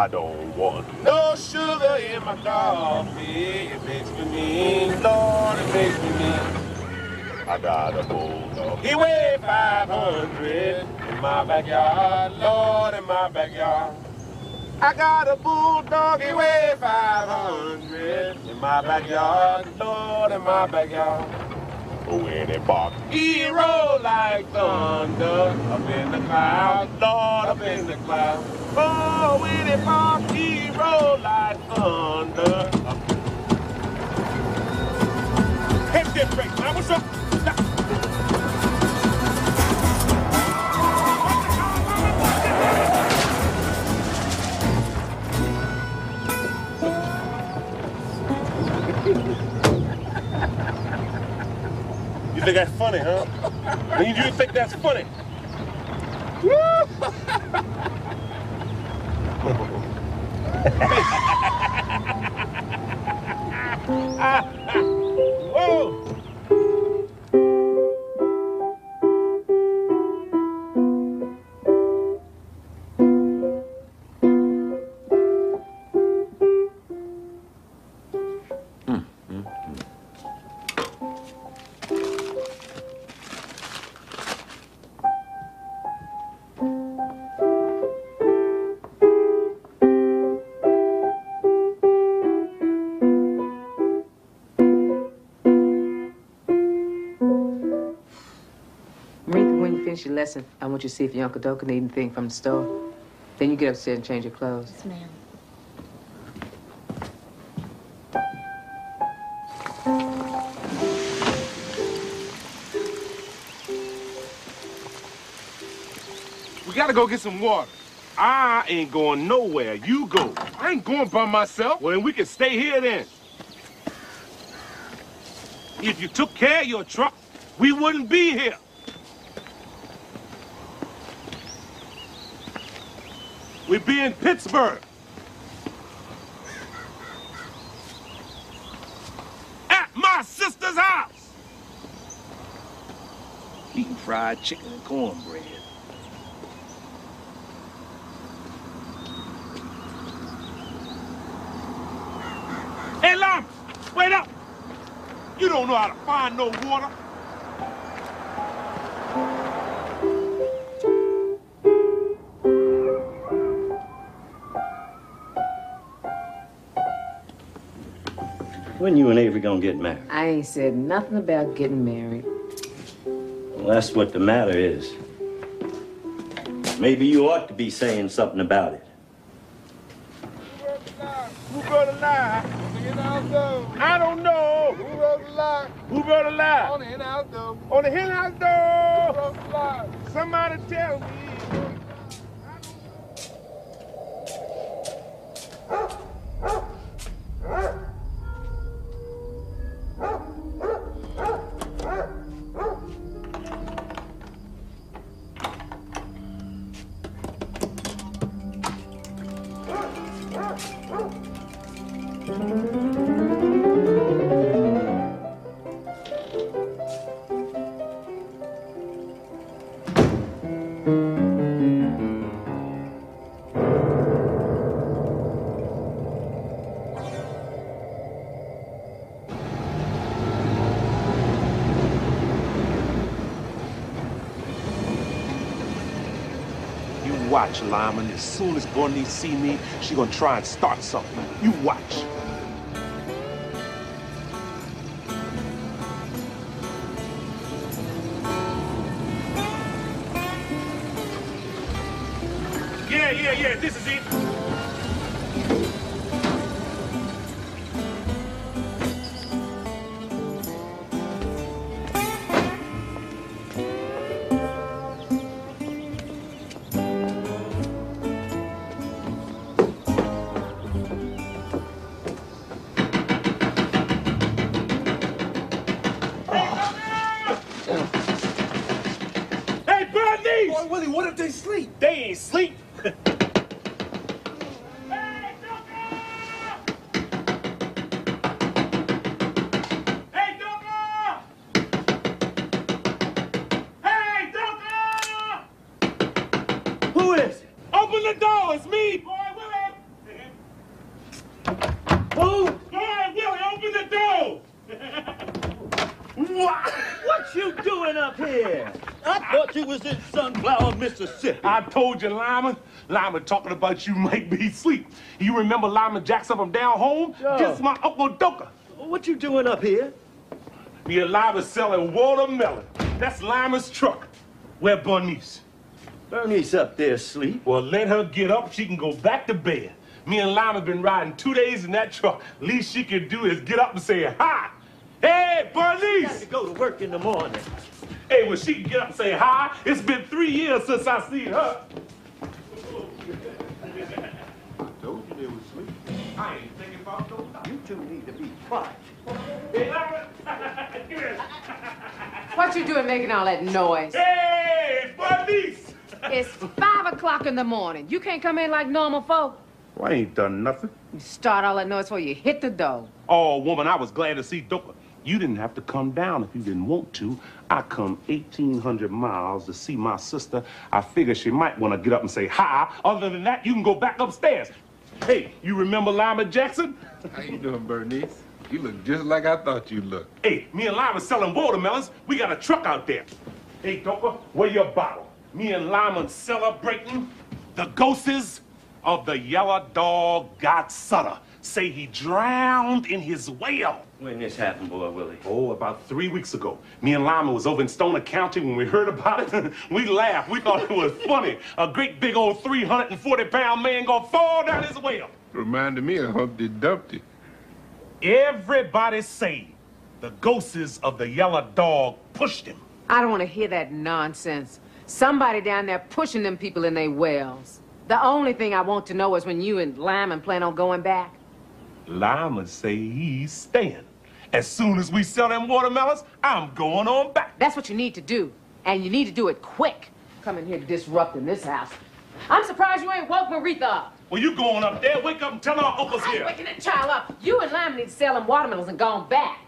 I don't want no sugar in my coffee. It makes me mean, Lord, it makes me mean. I got a bulldog. He weigh 500 in my backyard, Lord, in my backyard. I got a bulldog, he weigh 500 in my backyard, Lord, in my backyard. When he bark, he roll like thunder up in the cloud, Lord, up in the cloud. Oh, roll like thunder. Break, man, what's up? You think that's funny, huh? You think that's funny? Whoa! Oh! Finish your lesson, I want you to see if your Uncle Doaker need anything from the store. Then you get upstairs and change your clothes. Yes, ma'am. We gotta go get some water. I ain't going nowhere. You go. I ain't going by myself. Well, then we can stay here then. If you took care of your truck, we wouldn't be here. We'd be in Pittsburgh. At my sister's house. Eating fried chicken and cornbread. Hey, Lama, wait up. You don't know how to find no water. When you and Avery gonna get married? I ain't said nothing about getting married. Well, that's what the matter is. Maybe you ought to be saying something about it. Who wrote a lie? I don't know. Who wrote a lie? Who wrote a lie? On the hen house door. On the hen house door. Who wrote a lie? Somebody tell me. Watch, Lymon. As soon as Gordy see me, she gonna try and start something. You watch. Yeah, yeah, yeah. This is told you, Lymon. Lymon talking about you make me sleep. You remember Lymon Jackson from down home? Sure. Just my Uncle Doaker. What you doing up here? Me and Lymon selling watermelon. That's Lymon's truck. Where Berniece? Berniece up there asleep. Well, let her get up. She can go back to bed. Me and Lymon been riding two days in that truck. Least she can do is get up and say hi. Hey, Got Berniece! to go to work in the morning. Hey, when she can get up and say hi, it's been three years since I seen her. I told you they was sleep. I ain't thinking about no You two need to be quiet. Hey, Lymon! Come here. What you doing making all that noise? Hey, Berniece! It's five o'clock in the morning. You can't come in like normal folk. Well, I ain't done nothing. You start all that noise before you hit the door. Oh, woman, I was glad to see Doaker. You didn't have to come down if you didn't want to. I come 1,800 miles to see my sister. I figure she might want to get up and say hi. Other than that, you can go back upstairs. Hey, you remember Lymon Jackson? How you doing, Berniece? You look just like I thought you looked. Hey, me and Lymon selling watermelons. We got a truck out there. Hey, Doaker, where your bottle? Me and Lymon celebrating the ghosts of the yellow dog God Sutter. Say he drowned in his well. When this happened, boy, Willie? Oh, about three weeks ago. Me and Lymon was over in Stoner County when we heard about it. we laughed. We thought it was funny. A great big old 340 pound man gonna fall down his well. Reminded me of Humpty Dumpty. Everybody say the ghosts of the yellow dog pushed him. I don't want to hear that nonsense. Somebody down there pushing them people in their wells. The only thing I want to know is when you and Lymon plan on going back. Lymon say he's staying. As soon as we sell them watermelons, I'm going on back. That's what you need to do. And you need to do it quick. Coming here disrupting this house. I'm surprised you ain't woke Maretha up. Well, you going up there, wake up and tell our uncle's here. waking that child up. You and Lymon need to sell them watermelons and gone back.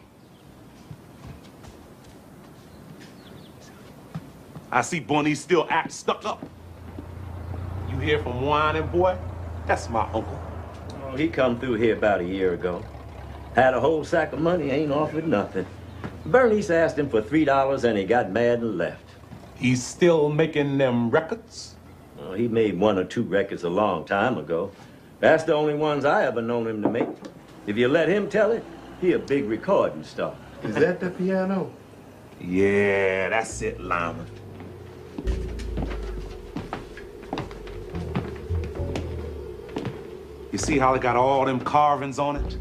I see Bonnie still act stuck up. You hear from Wining Boy? That's my uncle. Oh, he come through here about a year ago. Had a whole sack of money, ain't offered nothing. Berniece asked him for three dollars and he got mad and left. He's still making them records? Oh, he made one or two records a long time ago. That's the only ones I ever known him to make. If you let him tell it, he a big recording star. Is that the piano? Yeah, that's it, Lymon. You see how it got all them carvings on it?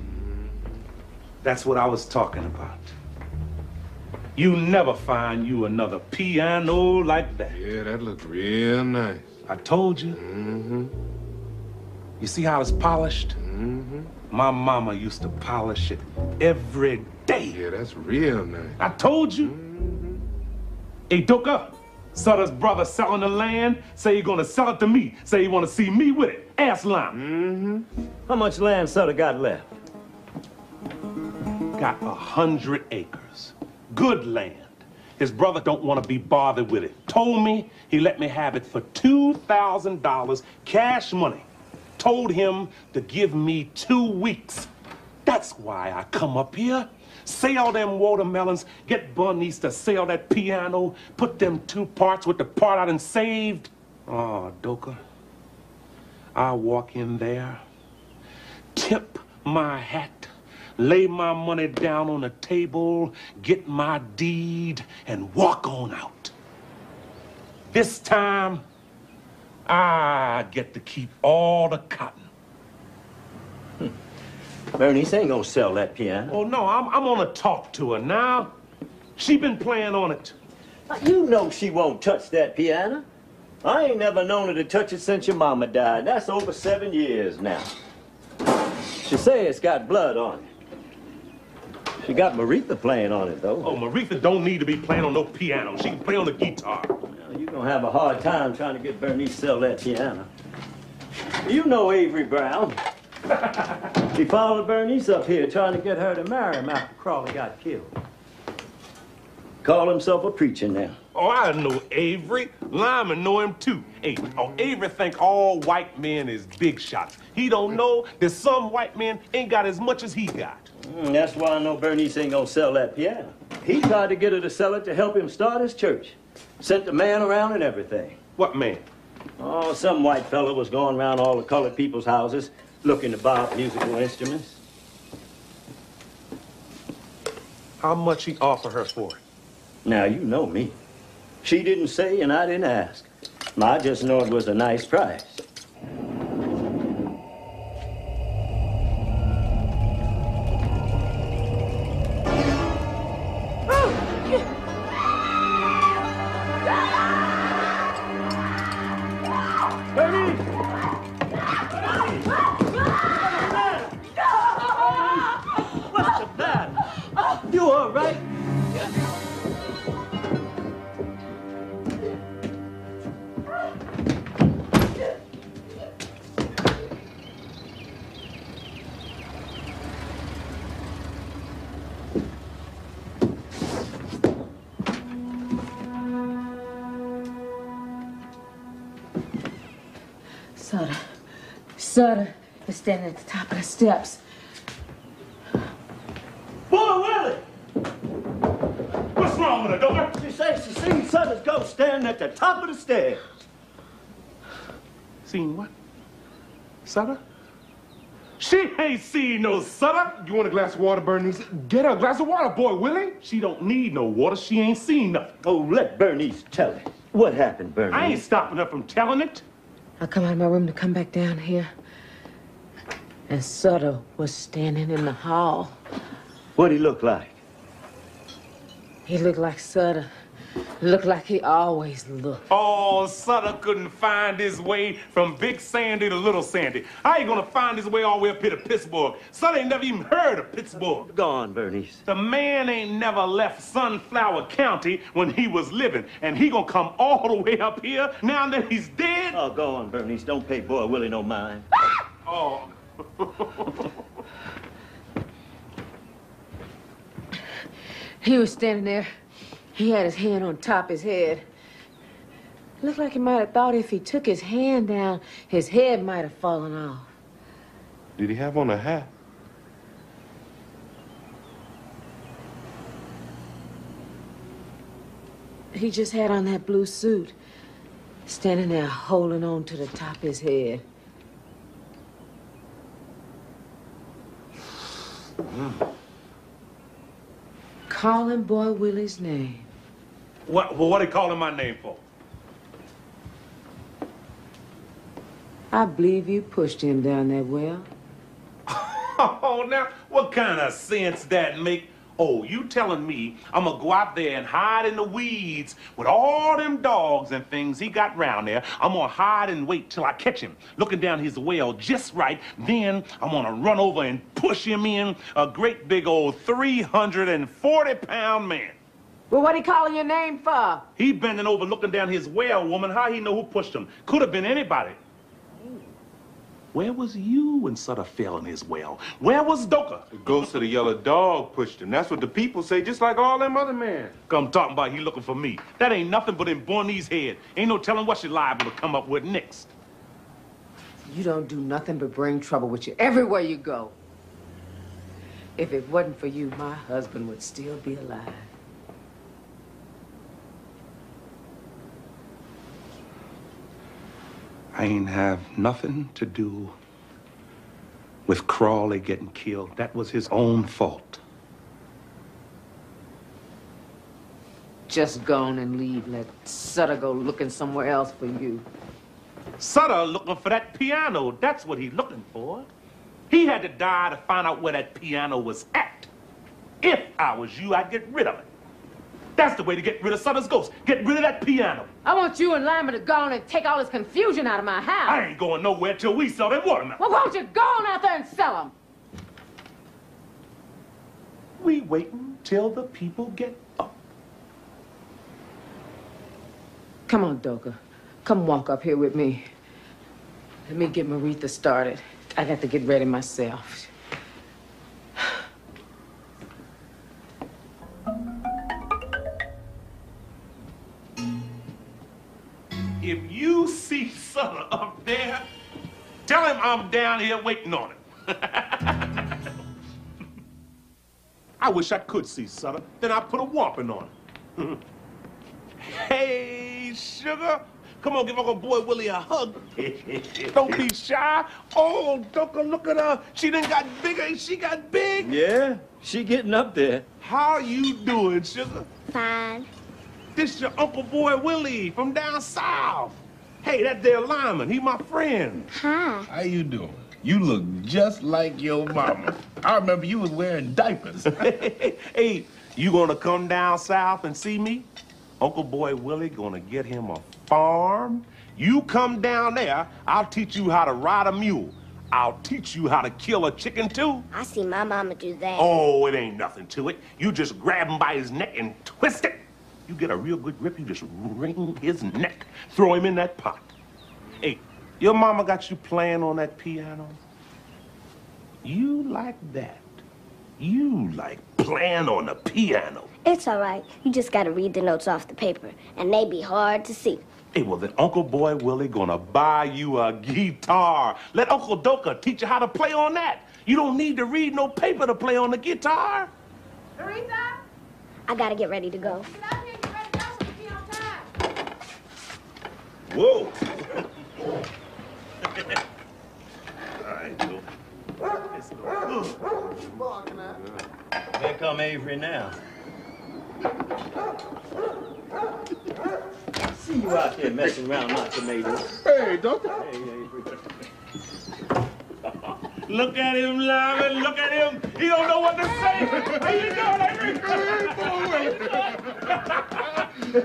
That's what I was talking about. You never find you another piano like that. Yeah, that looked real nice. I told you. Mm-hmm. You see how it's polished? Mm-hmm. My mama used to polish it every day. Yeah, that's real nice. I told you. Hey, Doaker, Sutter's brother selling the land. Say he gonna sell it to me. Say he wanna see me with it. Ask Lime. Mm-hmm. How much land Sutter got left? Got a hundred acres. Good land. His brother don't wanna be bothered with it. Told me he let me have it for $2,000 cash money. Told him to give me two weeks. That's why I come up here. Sell them watermelons, get Berniece to sell that piano, put them two parts with the part I done saved. Oh, Doaker. I walk in there, tip my hat, lay my money down on the table, get my deed, and walk on out. This time, I get to keep all the cotton. Hmm. Berniece ain't gonna sell that piano. Oh, no, I'm, I'm gonna talk to her now. She been playing on it. You know she won't touch that piano. I ain't never known her to touch it since your mama died. That's over seven years now. She say it's got blood on it. She got Maretha playing on it, though. Oh, Maretha don't need to be playing on no piano. She can play on the guitar. Now, You're gonna have a hard time trying to get Berniece to sell that piano. You know Avery Brown. he followed Berniece up here trying to get her to marry him after Crawley got killed. Call himself a preacher now. Oh, I know Avery. Lymon know him too. Hey, oh, Avery think all white men is big shots. He don't know that some white men ain't got as much as he got. Mm, that's why I know Berniece ain't gonna sell that piano. He tried to get her to sell it to help him start his church. Sent the man around and everything. What man? Oh, some white fella was going around all the colored people's houses looking to buy up musical instruments. How much he offer her for it? Now, you know me. She didn't say and I didn't ask. I just know it was a nice price. Sutter is standing at the top of the steps. Boy, Willie! What's wrong with her, Dover? She says she seen Sutter's ghost standing at the top of the stairs. Seen what? Sutter? She ain't seen no Sutter. You want a glass of water, Berniece? Get her a glass of water, boy, Willie. She don't need no water. She ain't seen nothing. Oh, let Berniece tell it. What happened, Berniece? I ain't stopping her from telling it. I come out of my room to come back down here. And Sutter was standing in the hall. What'd he look like? He looked like Sutter. Looked like he always looked. Oh, Sutter couldn't find his way from Big Sandy to Little Sandy. How you gonna find his way all the way up here to Pittsburgh? Sutter ain't never even heard of Pittsburgh. Go on, Berniece. The man ain't never left Sunflower County when he was living, and he gonna come all the way up here now that he's dead? Oh, go on, Berniece. Don't pay boy Willie no mind. Oh. He was standing there. He had his hand on top of his head. Looked like he might have thought if he took his hand down, his head might have fallen off. Did he have on a hat? He just had on that blue suit, standing there holding on to the top of his head. Mm. Calling Boy Willie's name. What, well, what he calling my name for? I believe you pushed him down that well. Oh, now, what kind of sense that make? Oh, you telling me I'm gonna go out there and hide in the weeds with all them dogs and things he got round there. I'm gonna hide and wait till I catch him, looking down his well just right. Then I'm gonna run over and push him in, a great big old 340 pound man. Well, what he calling your name for? He bending over looking down his well, woman. How he know who pushed him? Could have been anybody. Where was you when Sutter fell in his well? Where was Doaker? The ghost of the yellow dog pushed him. That's what the people say, just like all them other men. Come talking about he looking for me. That ain't nothing but in Berniece head. Ain't no telling what she liable to come up with next. You don't do nothing but bring trouble with you everywhere you go. If it wasn't for you, my husband would still be alive. I ain't have nothing to do with Crawley getting killed. That was his own fault. Just go on and leave. Let Sutter go looking somewhere else for you. Sutter looking for that piano. That's what he's looking for. He had to die to find out where that piano was at. If I was you, I'd get rid of it. That's the way to get rid of Sutter's ghost. Get rid of that piano. I want you and Lymon to go on and take all this confusion out of my house. I ain't going nowhere till we sell them watermelon. Well, won't you go on out there and sell them? We waiting till the people get up. Come on, Doaker. Come walk up here with me. Let me get Maretha started. I got to get ready myself. If you see Sutter up there, tell him I'm down here waiting on him. I wish I could see Sutter. Then I'd put a whopping on him. hey, sugar. Come on, give Uncle Boy Willie a hug. Don't be shy. Oh, Doaker, look at her. She done got bigger. She got big. Yeah, she getting up there. How you doing, sugar? Fine. This your Uncle Boy Willie from down south. Hey, that there Lymon. He my friend. Hi. How you doing? You look just like your mama. I remember you was wearing diapers. hey, you gonna come down south and see me? Uncle Boy Willie gonna get him a farm. You come down there, I'll teach you how to ride a mule. I'll teach you how to kill a chicken too. I see my mama do that. Oh, it ain't nothing to it. You just grab him by his neck and twist it. You get a real good grip, you just wring his neck. Throw him in that pot. Hey, your mama got you playing on that piano? You like that. You like playing on the piano. It's all right. You just gotta read the notes off the paper, and they be hard to see. Hey, well, then Uncle Boy Willie gonna buy you a guitar. Let Uncle Doaker teach you how to play on that. You don't need to read no paper to play on the guitar. Teresa, I gotta get ready to go. get out here and get ready to go so we can be on time. Whoa. All right, Joe. Let's go. Here come Avery now. See you out there messing around my tomatoes. hey, doctor. Hey, Avery. Look at him, Lymon. Look at him. He don't know what to say. How you doing, Avery?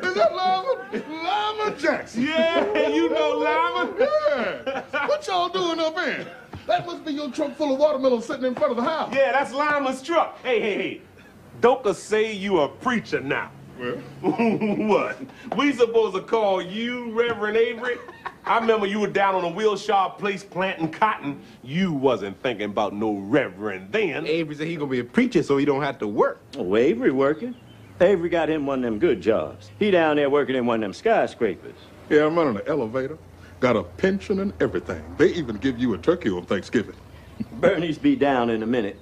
Is that Lymon? Lymon Jackson. Yeah, you know Lymon. Yeah. What y'all doing up in? That must be your truck full of watermelons sitting in front of the house. Yeah, that's Lymon's truck. Hey, hey, hey. Doaker say you a preacher now. Well, what? We supposed to call you Reverend Avery? I remember you were down on a Wilshire place planting cotton. You wasn't thinking about no reverend then. Avery said he gonna be a preacher so he don't have to work. Oh, Avery working? Avery got him one of them good jobs. He down there working in one of them skyscrapers. yeah, I'm running an elevator. Got a pension and everything. They even give you a turkey on Thanksgiving. Bernie's be down in a minute.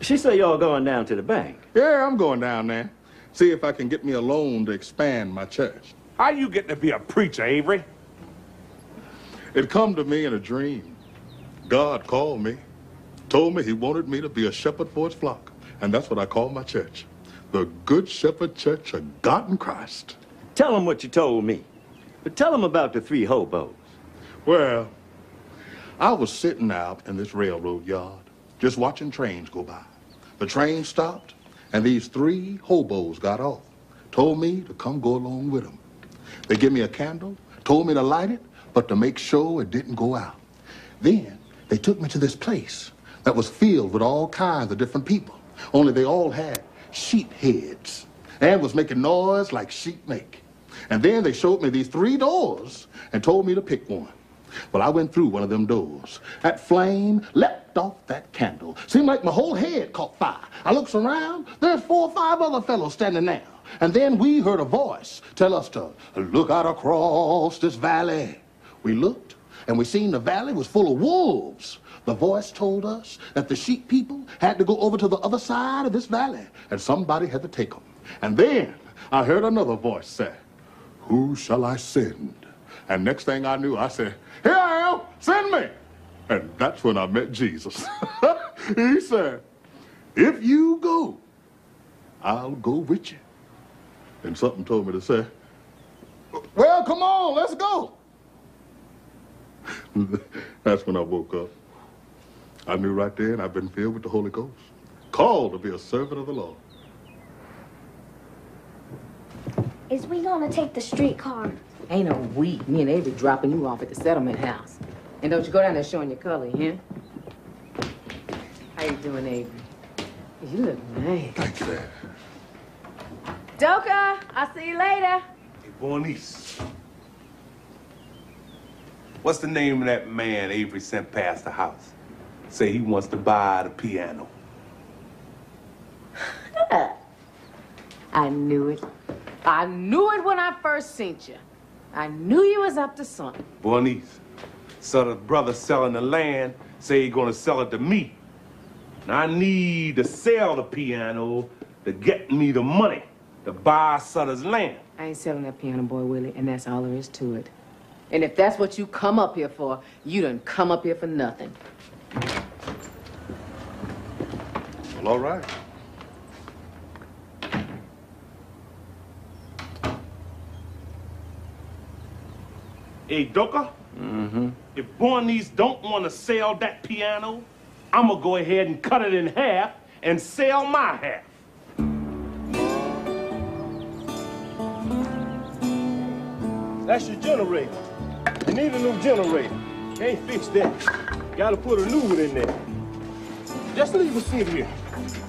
She say y'all going down to the bank. Yeah, I'm going down there. See if I can get me a loan to expand my church. How you get to be a preacher, Avery? It come to me in a dream. God called me, told me he wanted me to be a shepherd for his flock. And that's what I call my church. The Good Shepherd Church of God in Christ. Tell him what you told me. But tell him about the three hobos. Well, I was sitting out in this railroad yard, just watching trains go by. The train stopped, and these three hobos got off, told me to come go along with them. They give me a candle, told me to light it, but to make sure it didn't go out. Then they took me to this place that was filled with all kinds of different people, only they all had sheep heads and was making noise like sheep make. And then they showed me these three doors and told me to pick one. Well, I went through one of them doors. That flame leapt off that candle. Seemed like my whole head caught fire. I looks around, there's four or five other fellows standing there. And then we heard a voice tell us to look out across this valley. We looked, and we seen the valley was full of wolves. The voice told us that the sheep people had to go over to the other side of this valley, and somebody had to take them. And then I heard another voice say, Who shall I send? And next thing I knew, I said, Here I am, send me. And that's when I met Jesus. he said, If you go, I'll go with you. And something told me to say, Well, come on, let's go. That's when I woke up. I knew right then I've been filled with the Holy Ghost, called to be a servant of the Lord. Is we gonna take the streetcar? Ain't no we. Me and Avery dropping you off at the settlement house. And don't you go down there showing your color, huh? How you doing, Avery? You look nice. Thank you, Dad. Doaker, I'll see you later. Hey, Berniece. What's the name of that man Avery sent past the house? Say he wants to buy the piano. I knew it. I knew it when I first seen you. I knew you was up to something. Berniece, so the brother selling the land say he gonna sell it to me. And I need to sell the piano to get me the money to buy Sutter's land. I ain't selling that piano, boy, Willie, and that's all there is to it. And if that's what you come up here for, you done come up here for nothing. Well, all right. Hey, Doaker? Mm-hmm. If Berniece don't want to sell that piano, I'm gonna go ahead and cut it in half and sell my half. That's your generator. You need a new generator. Can't fix that. Gotta put a new one in there. Just leave it sit here.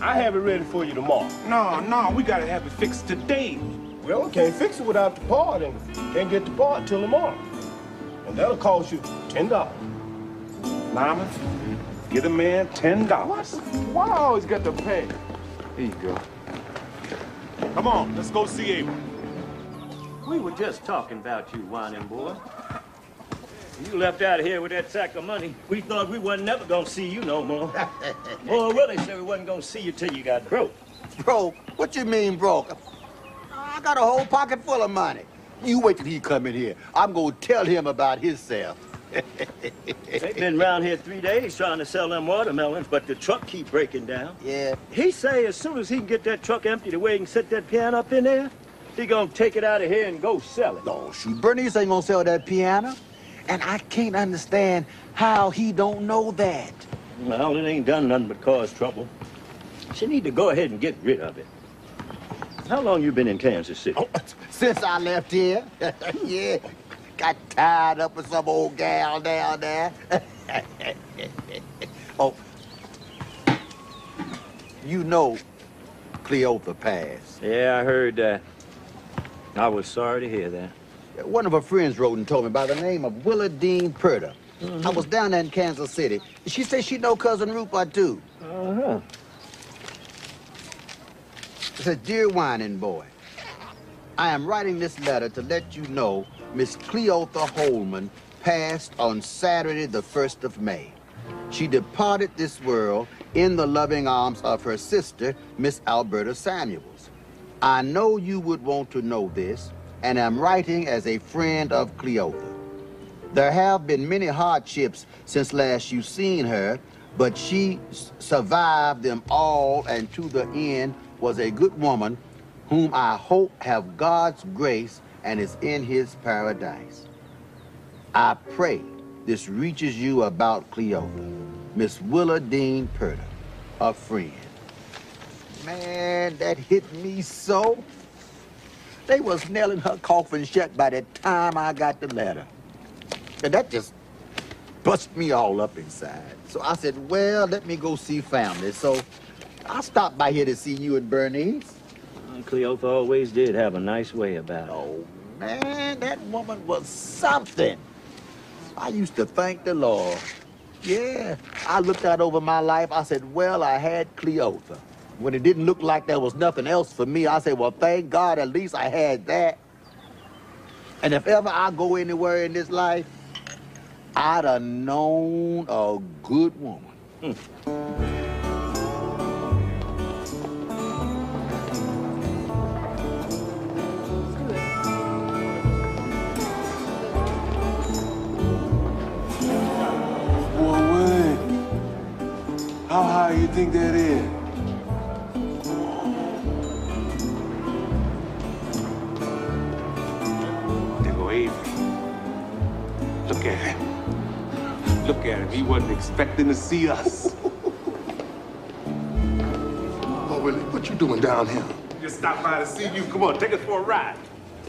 I have it ready for you tomorrow. No, no, we gotta have it fixed today. Well, we can't fix it without the part, and can't get the part till tomorrow. And that'll cost you ten dollars. Lymon, get a man ten dollars. Why I always got to pay? Here you go. Come on, let's go see Abel. We were just talking about you, Wining Boy. You left out of here with that sack of money. We thought we wasn't never gonna see you no more. Boy, Willie said we wasn't gonna see you till you got broke. Broke? What you mean broke? I got a whole pocket full of money. You wait till he come in here. I'm gonna tell him about himself. They've been around here three days trying to sell them watermelons, but the truck keep breaking down. Yeah. He say as soon as he can get that truck empty the way he can set that piano up in there, he gonna take it out of here and go sell it. Oh, shoot. Berniece ain't gonna sell that piano. And I can't understand how he don't know that. Well, it ain't done nothing but cause trouble. She need to go ahead and get rid of it. How long you been in Kansas City? Oh, since I left here, yeah, got tied up with some old gal down there. oh, you know Cleotha passed. Yeah, I heard that. I was sorry to hear that. One of her friends wrote and told me by the name of Willa Dean Purder. I was down there in Kansas City. She said she know cousin Rupert too. Uh-huh. It says, Dear Wining Boy, I am writing this letter to let you know Miss Cleotha Holman passed on Saturday, the 1st of May. She departed this world in the loving arms of her sister, Miss Alberta Samuels. I know you would want to know this, and am writing as a friend of Cleotha. There have been many hardships since last you seen her, but she survived them all and to the end was a good woman whom I hope have God's grace and is in his paradise. I pray this reaches you about Cleotha, Miss Willa Dean Purder, a friend. Man, that hit me so. They was nailing her coffin shut by the time I got the letter. And that just bust me all up inside. So I said, well, let me go see family. So I stopped by here to see you and Berniece. Cleotha always did have a nice way about it. Oh, man, that woman was something. I used to thank the Lord. Yeah, I looked out over my life. I said, well, I had Cleotha. When it didn't look like there was nothing else for me, I said, well, thank God at least I had that. And if ever I go anywhere in this life, I'd have known a good woman. Boy, how high you think that is? There go Avery. Look at him. Look at him. He wasn't expecting to see us. Oh, Willie, what you doing down here? Just stopped by to see you. Come on, take us for a ride.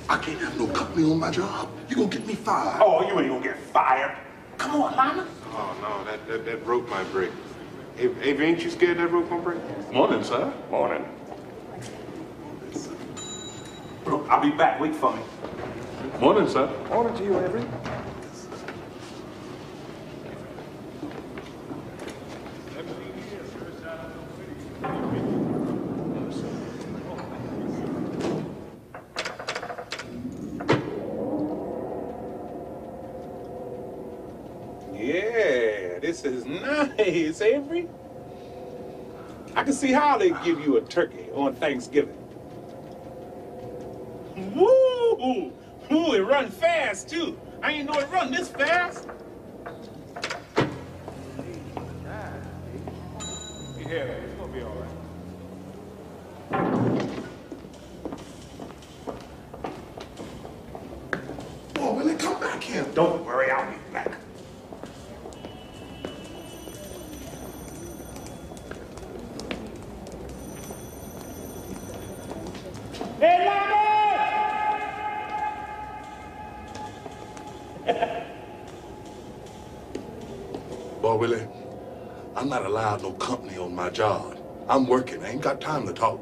I can't have no company on my job. You gonna get me fired. Oh, you ain't gonna get fired. Come on, Lymon. Oh, no, that, that, that rope might break. Avery, Avery, ain't you scared that rope gonna break? Morning, sir. Morning. Bro, I'll be back. Wait for me. Morning, sir. Morning to you, Avery. Yeah, this is nice, Avery. I can see how they give you a turkey on Thanksgiving. Woo! Ooh, it run fast too. I ain't know it run this fast. Yeah, it's gonna be all right. Boy, Willie, come back here. Don't worry, I'll be back. Not allowed no company on my job. I'm working. I ain't got time to talk.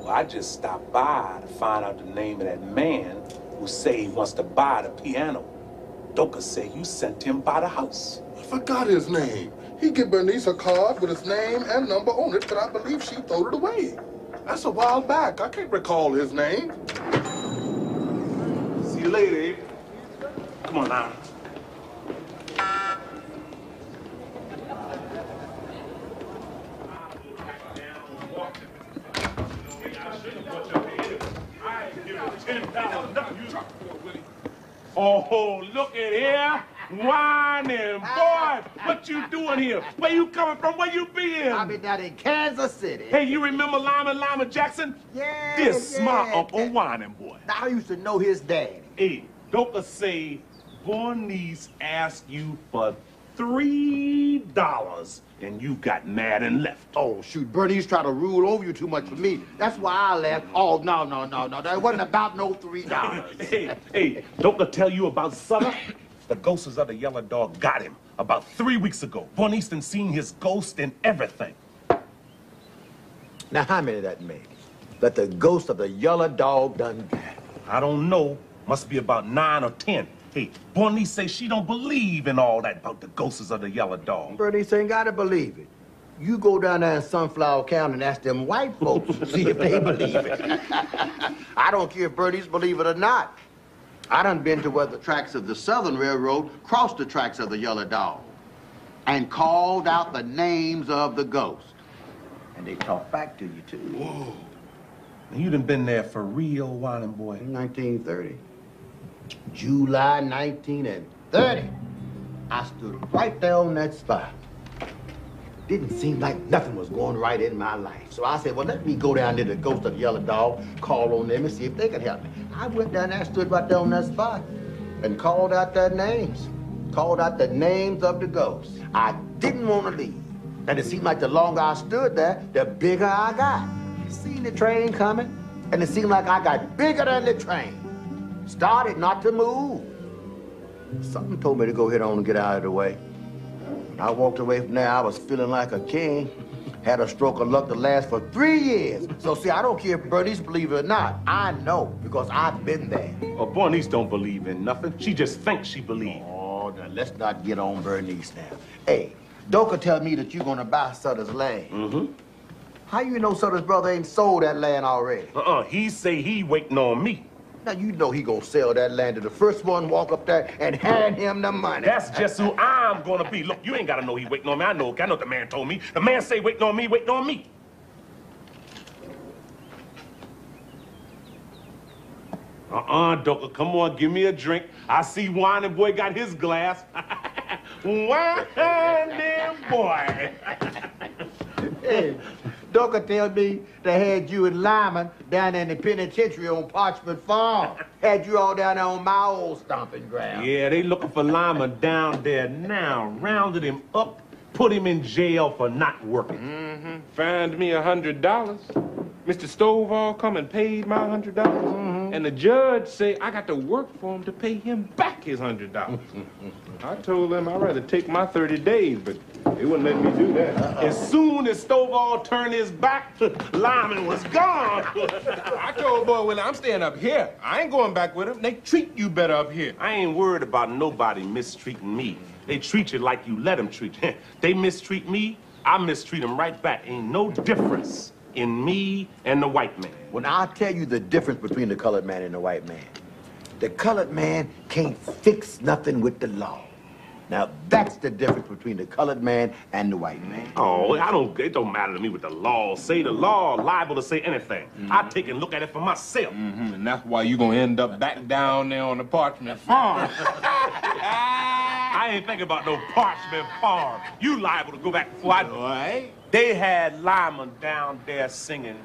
Well, I just stopped by to find out the name of that man who say he wants to buy the piano. Doaker say you sent him by the house. I forgot his name. He give Berniece a card with his name and number on it, but I believe she threw it away. That's a while back. I can't recall his name. See you later, Avery. Come on now. $10,000. Oh, look at here. Wining, boy, what you doing here? Where you coming from? Where you been? I've been down in Kansas City. Hey, you remember Lymon Lymon Jackson? Yeah, This yeah. my Uncle Wining Boy. I used to know his daddy. Hey, Doaker say, Berniece asked you for $3 then you got mad and left. Oh, shoot. Bernie's trying to rule over you too much for me. That's why I left. Oh, no, no, no, no. That wasn't about no $3. hey, hey, don't I tell you about Sutter? The ghosts of the yellow dog got him about three weeks ago. Von Easton seen his ghost and everything. Now, how many that made? That the ghost of the yellow dog done got? I don't know. Must be about nine or ten. Hey, Berniece say she don't believe in all that about the ghosts of the yellow dog. Berniece ain't got to believe it. You go down there in Sunflower County and ask them white folks to see if they believe it. I don't care if Berniece believe it or not. I done been to where the tracks of the Southern Railroad crossed the tracks of the Yellow Dog and called out the names of the ghosts. And they talk back to you, too. Whoa. And you done been there for real, Wining Boy. 1930. July 19, 1930. I stood right there on that spot. Didn't seem like nothing was going right in my life. So I said, well, let me go down to the ghost of the yellow dog, call on them and see if they could help me. I went down there, stood right there on that spot, and called out their names. Called out the names of the ghosts. I didn't want to leave. And it seemed like the longer I stood there, the bigger I got. Seen the train coming, and it seemed like I got bigger than the train. Started not to move. Something told me to go ahead on and get out of the way. When I walked away from there, I was feeling like a king. Had a stroke of luck to last for three years. So see, I don't care if Berniece believe it or not. I know because I've been there. Oh, Berniece don't believe in nothing. She just thinks she believes. Oh, now let's not get on Berniece now. Hey, Doaker tell me that you're gonna buy Sutter's land. Mm-hmm. How you know Sutter's brother ain't sold that land already? Uh-uh. He say he waiting on me. Now you know he gonna sell that land to the first one walk up there and hand him the money. That's just who I'm gonna be. Look, you ain't gotta know he waiting on me. I know. I know what the man told me. The man say waiting on me, waiting on me. Uh-uh, Doaker, come on, give me a drink. I see Wining Boy got his glass. Wining Boy. Hey, Doaker tell me they had you and Lymon down in the penitentiary on Parchman Farm. Had you all down there on my old stomping ground. Yeah, they looking for Lymon down there now. Rounded him up, put him in jail for not working. Mm-hmm. Fined me a hundred dollars. Mr. Stovall come and paid my hundred dollars. Mm-hmm. And the judge say I got to work for him to pay him back his hundred dollars. I told them I'd rather take my 30 days, but they wouldn't let me do that. Uh-uh. As soon as Stovall turned his back, Lymon was gone. I told boy, well, I'm staying up here. I ain't going back with him. They treat you better up here. I ain't worried about nobody mistreating me. They treat you like you let them treat you. they mistreat me, I mistreat them right back. Ain't no difference in me and the white man. When I tell you the difference between the colored man and the white man, the colored man can't fix nothing with the law. Now, that's the difference between the colored man and the white man. Oh, I don't. It don't matter to me what the law say. The law liable to say anything. I take and look at it for myself. Mhm, And that's why you gonna end up back down there on the Parchman Farm. I ain't thinking about no Parchman Farm. You liable to go back before I do. Right? They had Lymon down there singing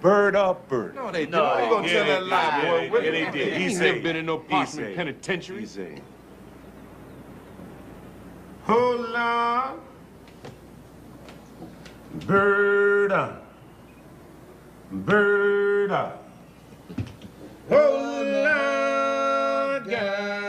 "Bird Up Bird." No, they didn't. No, No, you gonna yeah, tell they that lie, did. boy? Yeah, What- yeah, they did. He He ain't never been in no he Parchman penitentiary. He say, "Oh Lord, bird up, bird up." Oh Lord, gal,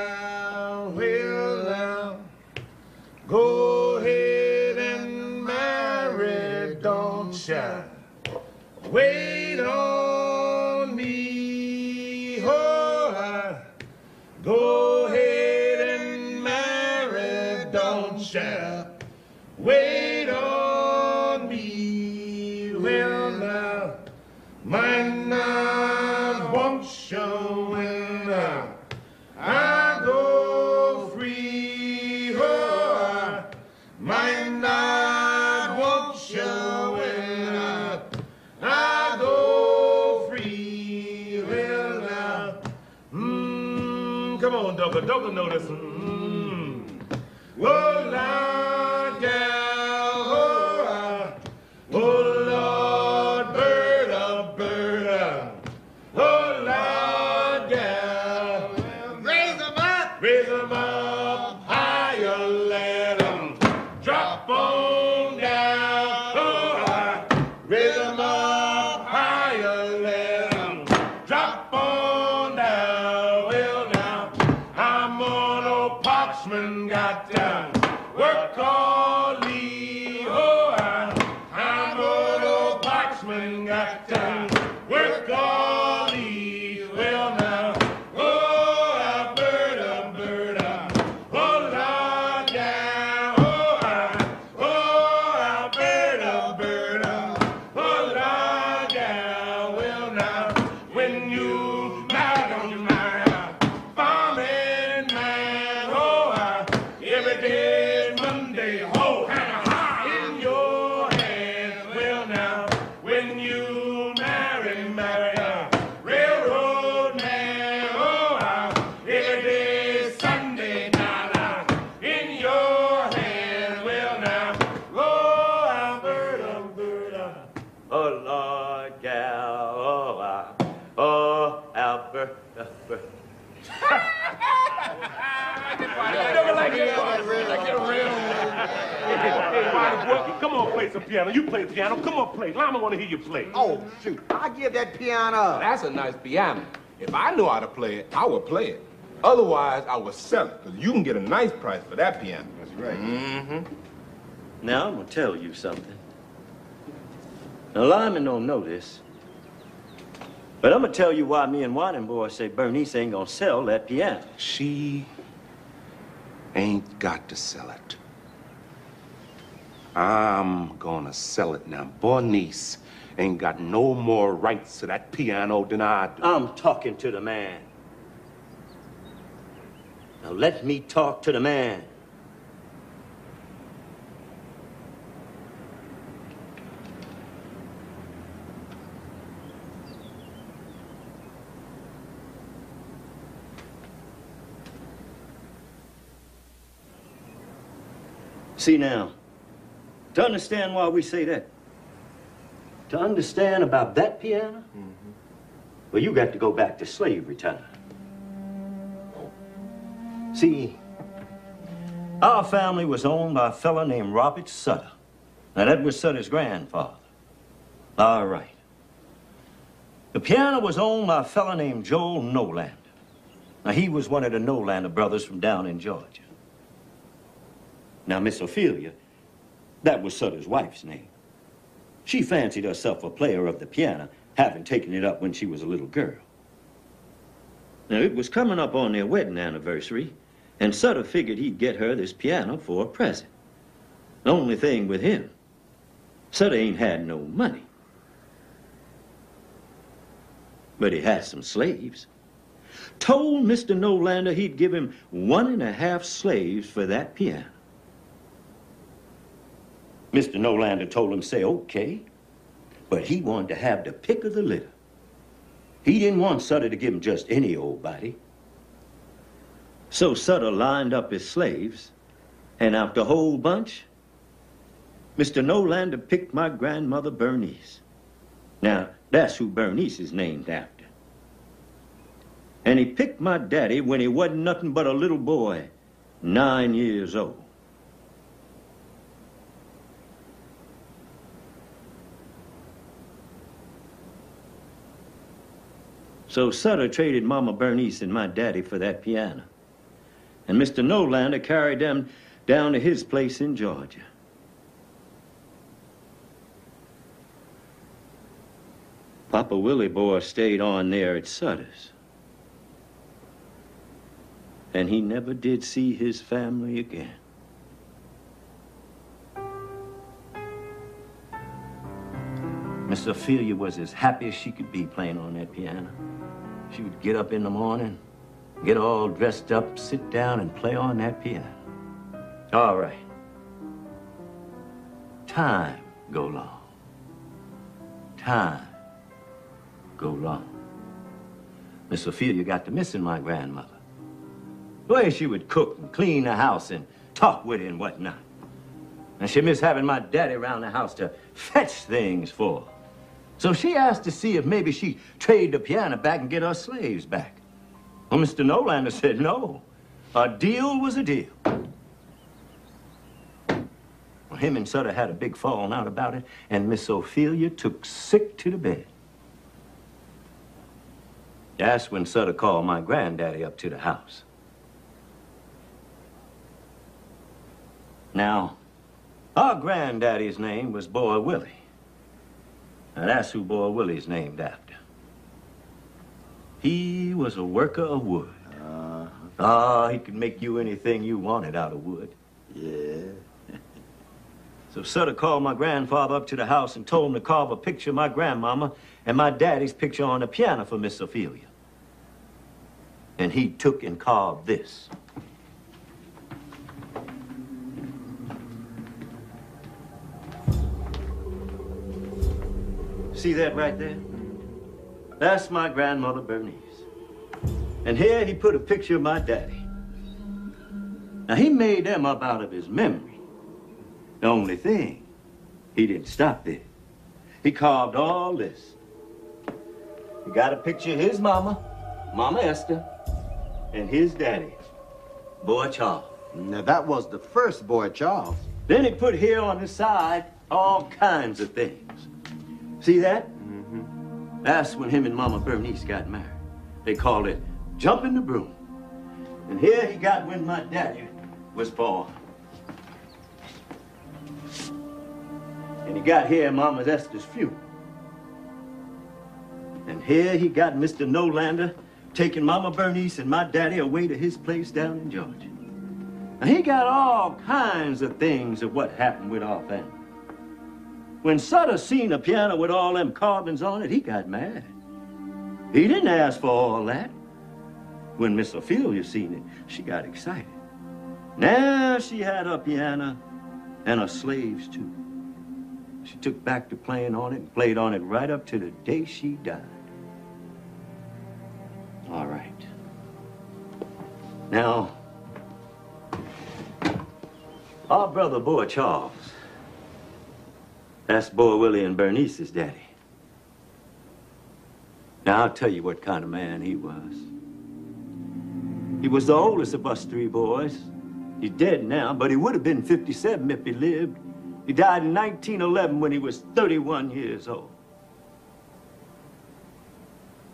piano. You play the piano. Come on, play. Lymon want to hear you play. Oh, shoot. I give that piano up. That's a nice piano. If I knew how to play it, I would play it. Otherwise, I would sell it, because you can get a nice price for that piano. That's right. Mm-hmm. Now, I'm gonna tell you something. Now, Lymon don't know this. But I'm gonna tell you why me and Wining Boy say Berniece ain't gonna sell that piano. She ain't got to sell it. I'm gonna sell it now. Berniece ain't got no more rights to that piano than I do. I'm talking to the man. Now, let me talk to the man. See now, to understand why we say that, to understand about that piano, mm-hmm. well, you got to go back to slavery time. See, our family was owned by a fellow named Robert Sutter. Now, that was Sutter's grandfather. All right. The piano was owned by a fellow named Joel Nolander. Now, he was one of the Nolander brothers from down in Georgia. Now, Miss Ophelia, that was Sutter's wife's name. She fancied herself a player of the piano, having taken it up when she was a little girl. Now, it was coming up on their wedding anniversary, and Sutter figured he'd get her this piano for a present. The only thing with him, Sutter ain't had no money. But he had some slaves. told Mr. Nolander he'd give him one and a half slaves for that piano. Mr. Nolander told him, say, okay, but he wanted to have the pick of the litter. He didn't want Sutter to give him just any old body. So Sutter lined up his slaves, and out the whole bunch, Mr. Nolander picked my grandmother Berniece. Now, that's who Berniece is named after. And he picked my daddy when he wasn't nothing but a little boy, nine years old. So Sutter traded Mama Berniece and my daddy for that piano. And Mr. Nolander carried them down to his place in Georgia. Papa Willie boy stayed on there at Sutter's. And he never did see his family again. Miss Ophelia was as happy as she could be playing on that piano. She would get up in the morning, get all dressed up, sit down, and play on that piano. All right. Time go long. Time go long. Miss Ophelia got to missing my grandmother. The way she would cook and clean the house and talk with her and whatnot. And she missed having my daddy around the house to fetch things for. So she asked to see if maybe she'd trade the piano back and get her slaves back. Well, Mr. Nolander said no. A deal was a deal. Well, him and Sutter had a big falling out about it, and Miss Ophelia took sick to the bed. That's when Sutter called my granddaddy up to the house. Now, our granddaddy's name was Boy Willie. Now that's who Boy Willie's named after. He was a worker of wood. Uh-huh. Ah, he could make you anything you wanted out of wood. Yeah. so Sutter called my grandfather up to the house and told him to carve a picture of my grandmama and my daddy's picture on the piano for Miss Ophelia. And he took and carved this. See that right there? That's my grandmother, Berniece. And here he put a picture of my daddy. Now, he made them up out of his memory. The only thing, he didn't stop there. He carved all this. He got a picture of his mama, Mama Esther, and his daddy, Boy Charles. Now, that was the first Boy Charles. Then he put here on the side all kinds of things. See that? Mm-hmm. That's when him and Mama Berniece got married. They called it jumping the broom. And here he got when my daddy was born. And he got here Mama Esther's funeral. And here he got Mr. Nolander taking Mama Berniece and my daddy away to his place down in Georgia. And he got all kinds of things of what happened with our family. When Sutter seen a piano with all them carvings on it, he got mad. He didn't ask for all that. When Miss Ophelia seen it, she got excited. Now she had a piano and her slaves too. She took back to playing on it and played on it right up to the day she died. All right. Now, our brother Boy Charles that's Boy Willie and Berniece's daddy. Now, I'll tell you what kind of man he was. He was the oldest of us three boys. He's dead now, but he would have been 57 if he lived. He died in 1911 when he was 31 years old.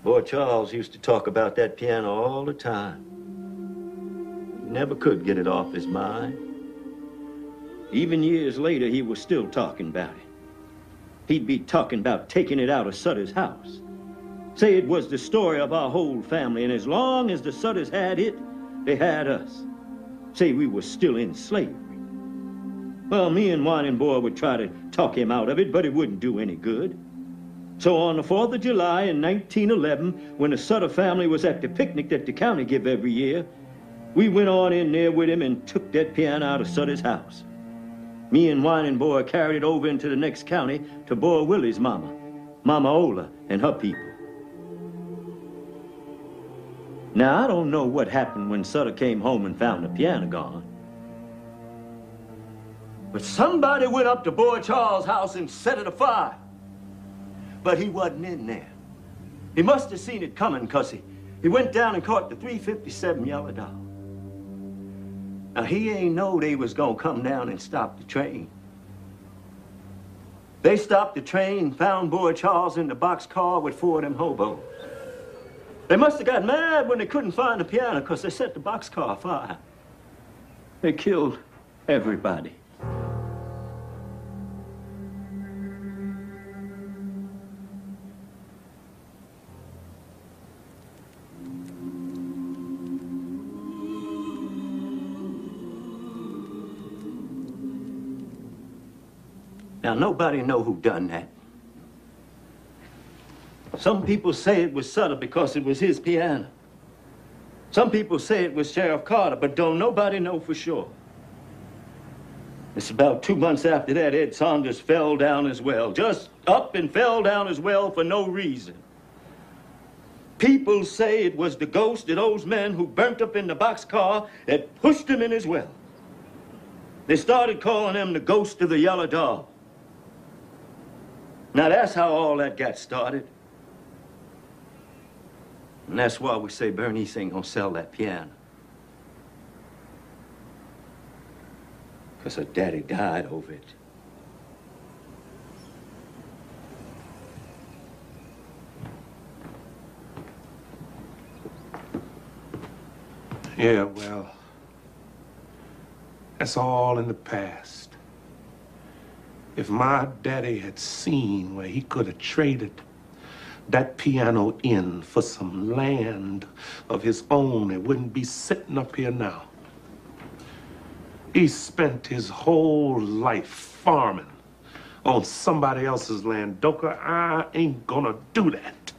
Boy Charles used to talk about that piano all the time. He never could get it off his mind. Even years later, he was still talking about it. He'd be talking about taking it out of Sutter's house. Say it was the story of our whole family, and as long as the Sutters had it, they had us. Say we were still in slavery. Well, me and Wining Boy would try to talk him out of it, but it wouldn't do any good. So on the 4th of July in 1911, when the Sutter family was at the picnic that the county give every year, we went on in there with him and took that piano out of Sutter's house. Me and Wining Boy carried it over into the next county to Boy Willie's mama, Mama Ola, and her people. Now, I don't know what happened when Sutter came home and found the piano gone. But somebody went up to Boy Charles' house and set it afire. But he wasn't in there. He must have seen it coming, cause he, he went down and caught the 357 Yellow Dog. Now, he ain't know they was gonna come down and stop the train. They stopped the train, found Boy Charles in the boxcar with four of them hobos. They must have got mad when they couldn't find the piano because they set the boxcar afire. They killed everybody. Now, nobody know who done that. Some people say it was Sutter because it was his piano. Some people say it was Sheriff Carter, but don't nobody know for sure. It's about two months after that, Ed Saunders fell down as well. Just up and fell down as well for no reason. People say it was the ghost of those men who burnt up in the boxcar that pushed him in as well. They started calling him the ghost of the yellow dog. Now that's how all that got started. And that's why we say Berniece ain't gonna sell that piano. Because her daddy died over it. Yeah, well, that's all in the past. If my daddy had seen where he could have traded that piano in for some land of his own, it wouldn't be sitting up here now. He spent his whole life farming on somebody else's land. Doaker, I ain't gonna do that.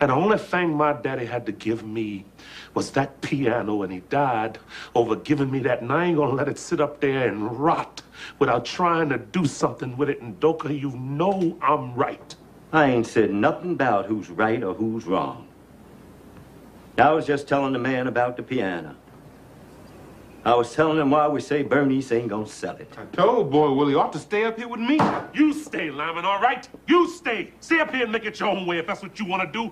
And the only thing my daddy had to give me was that piano, and he died over giving me that, and I ain't gonna let it sit up there and rot without trying to do something with it. And Doaker, you know I'm right. I ain't said nothing about who's right or who's wrong. I was just telling the man about the piano. I was telling him why we say Berniece ain't gonna sell it. I told Boy Willie ought to stay up here with me. You stay, Lymon, all right? You stay. Stay up here and make it your own way if that's what you want to do.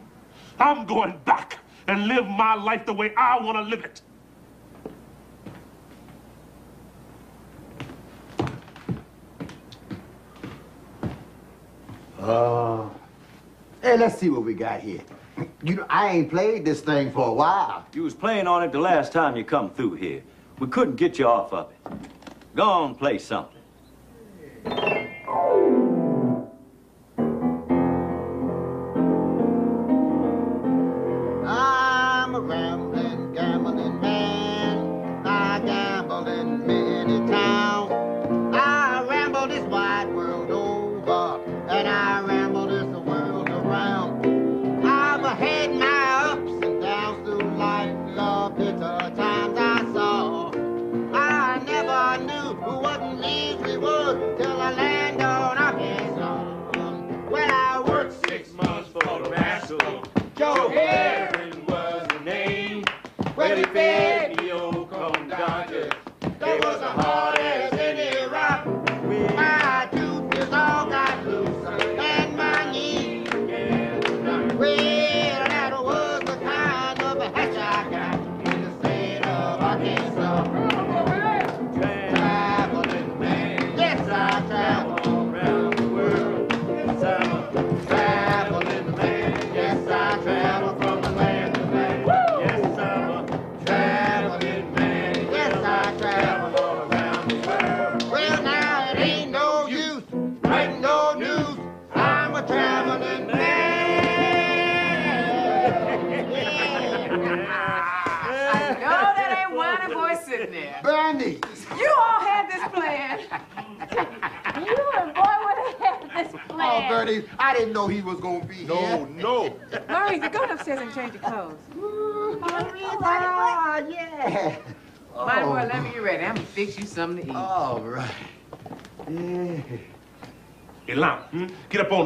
I'm going back and live my life the way I want to live it. Uh, hey, let's see what we got here. You know, I ain't played this thing for a while. You was playing on it the last time you come through here. We couldn't get you off of it. Go on, play something.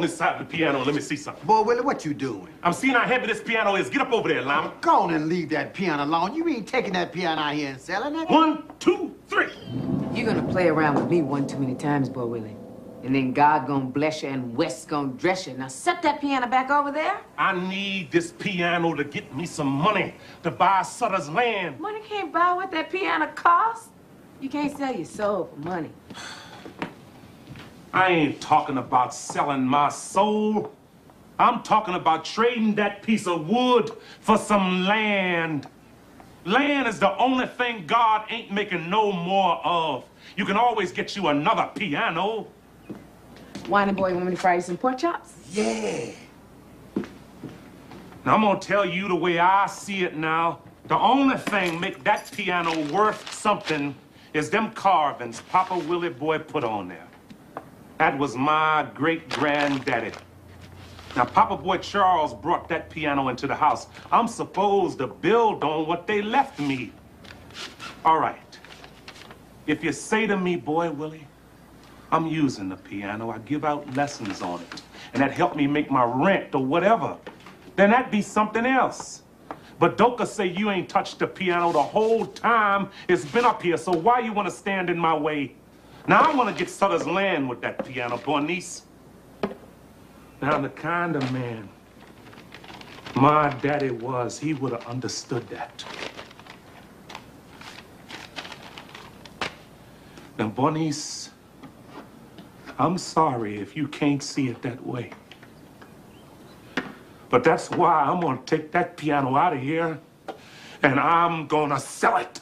On this side of the piano and let me see something. Boy, Willie, what you doing? I'm seeing how heavy this piano is. Get up over there, Lymon. Go on and leave that piano alone. You ain't taking that piano out here and selling it. One, two, three. You're gonna play around with me one too many times, boy Willie. And then God gonna bless you and West gonna dress you. Now set that piano back over there. I need this piano to get me some money to buy Sutter's land. Money can't buy what that piano costs. You can't sell your soul for money. I ain't talking about selling my soul. I'm talking about trading that piece of wood for some land. Land is the only thing God ain't making no more of. You can always get you another piano. Wining boy, want me to fry you some pork chops? Yeah. Now I'm gonna tell you the way I see it now. The only thing make that piano worth something is them carvings Papa Willie Boy put on there. That was my great granddaddy. Now, Papa Boy Charles brought that piano into the house. I'm supposed to build on what they left me. All right. If you say to me, Boy Willie, I'm using the piano, I give out lessons on it, and that helped me make my rent or whatever, then that'd be something else. But Doaker say you ain't touched the piano the whole time it's been up here, so why you want to stand in my way? Now I want to get Sutter's land with that piano, Berniece. Now I'm the kind of man my daddy was, he would have understood that. Now, Berniece, I'm sorry if you can't see it that way. But that's why I'm gonna take that piano out of here and I'm gonna sell it.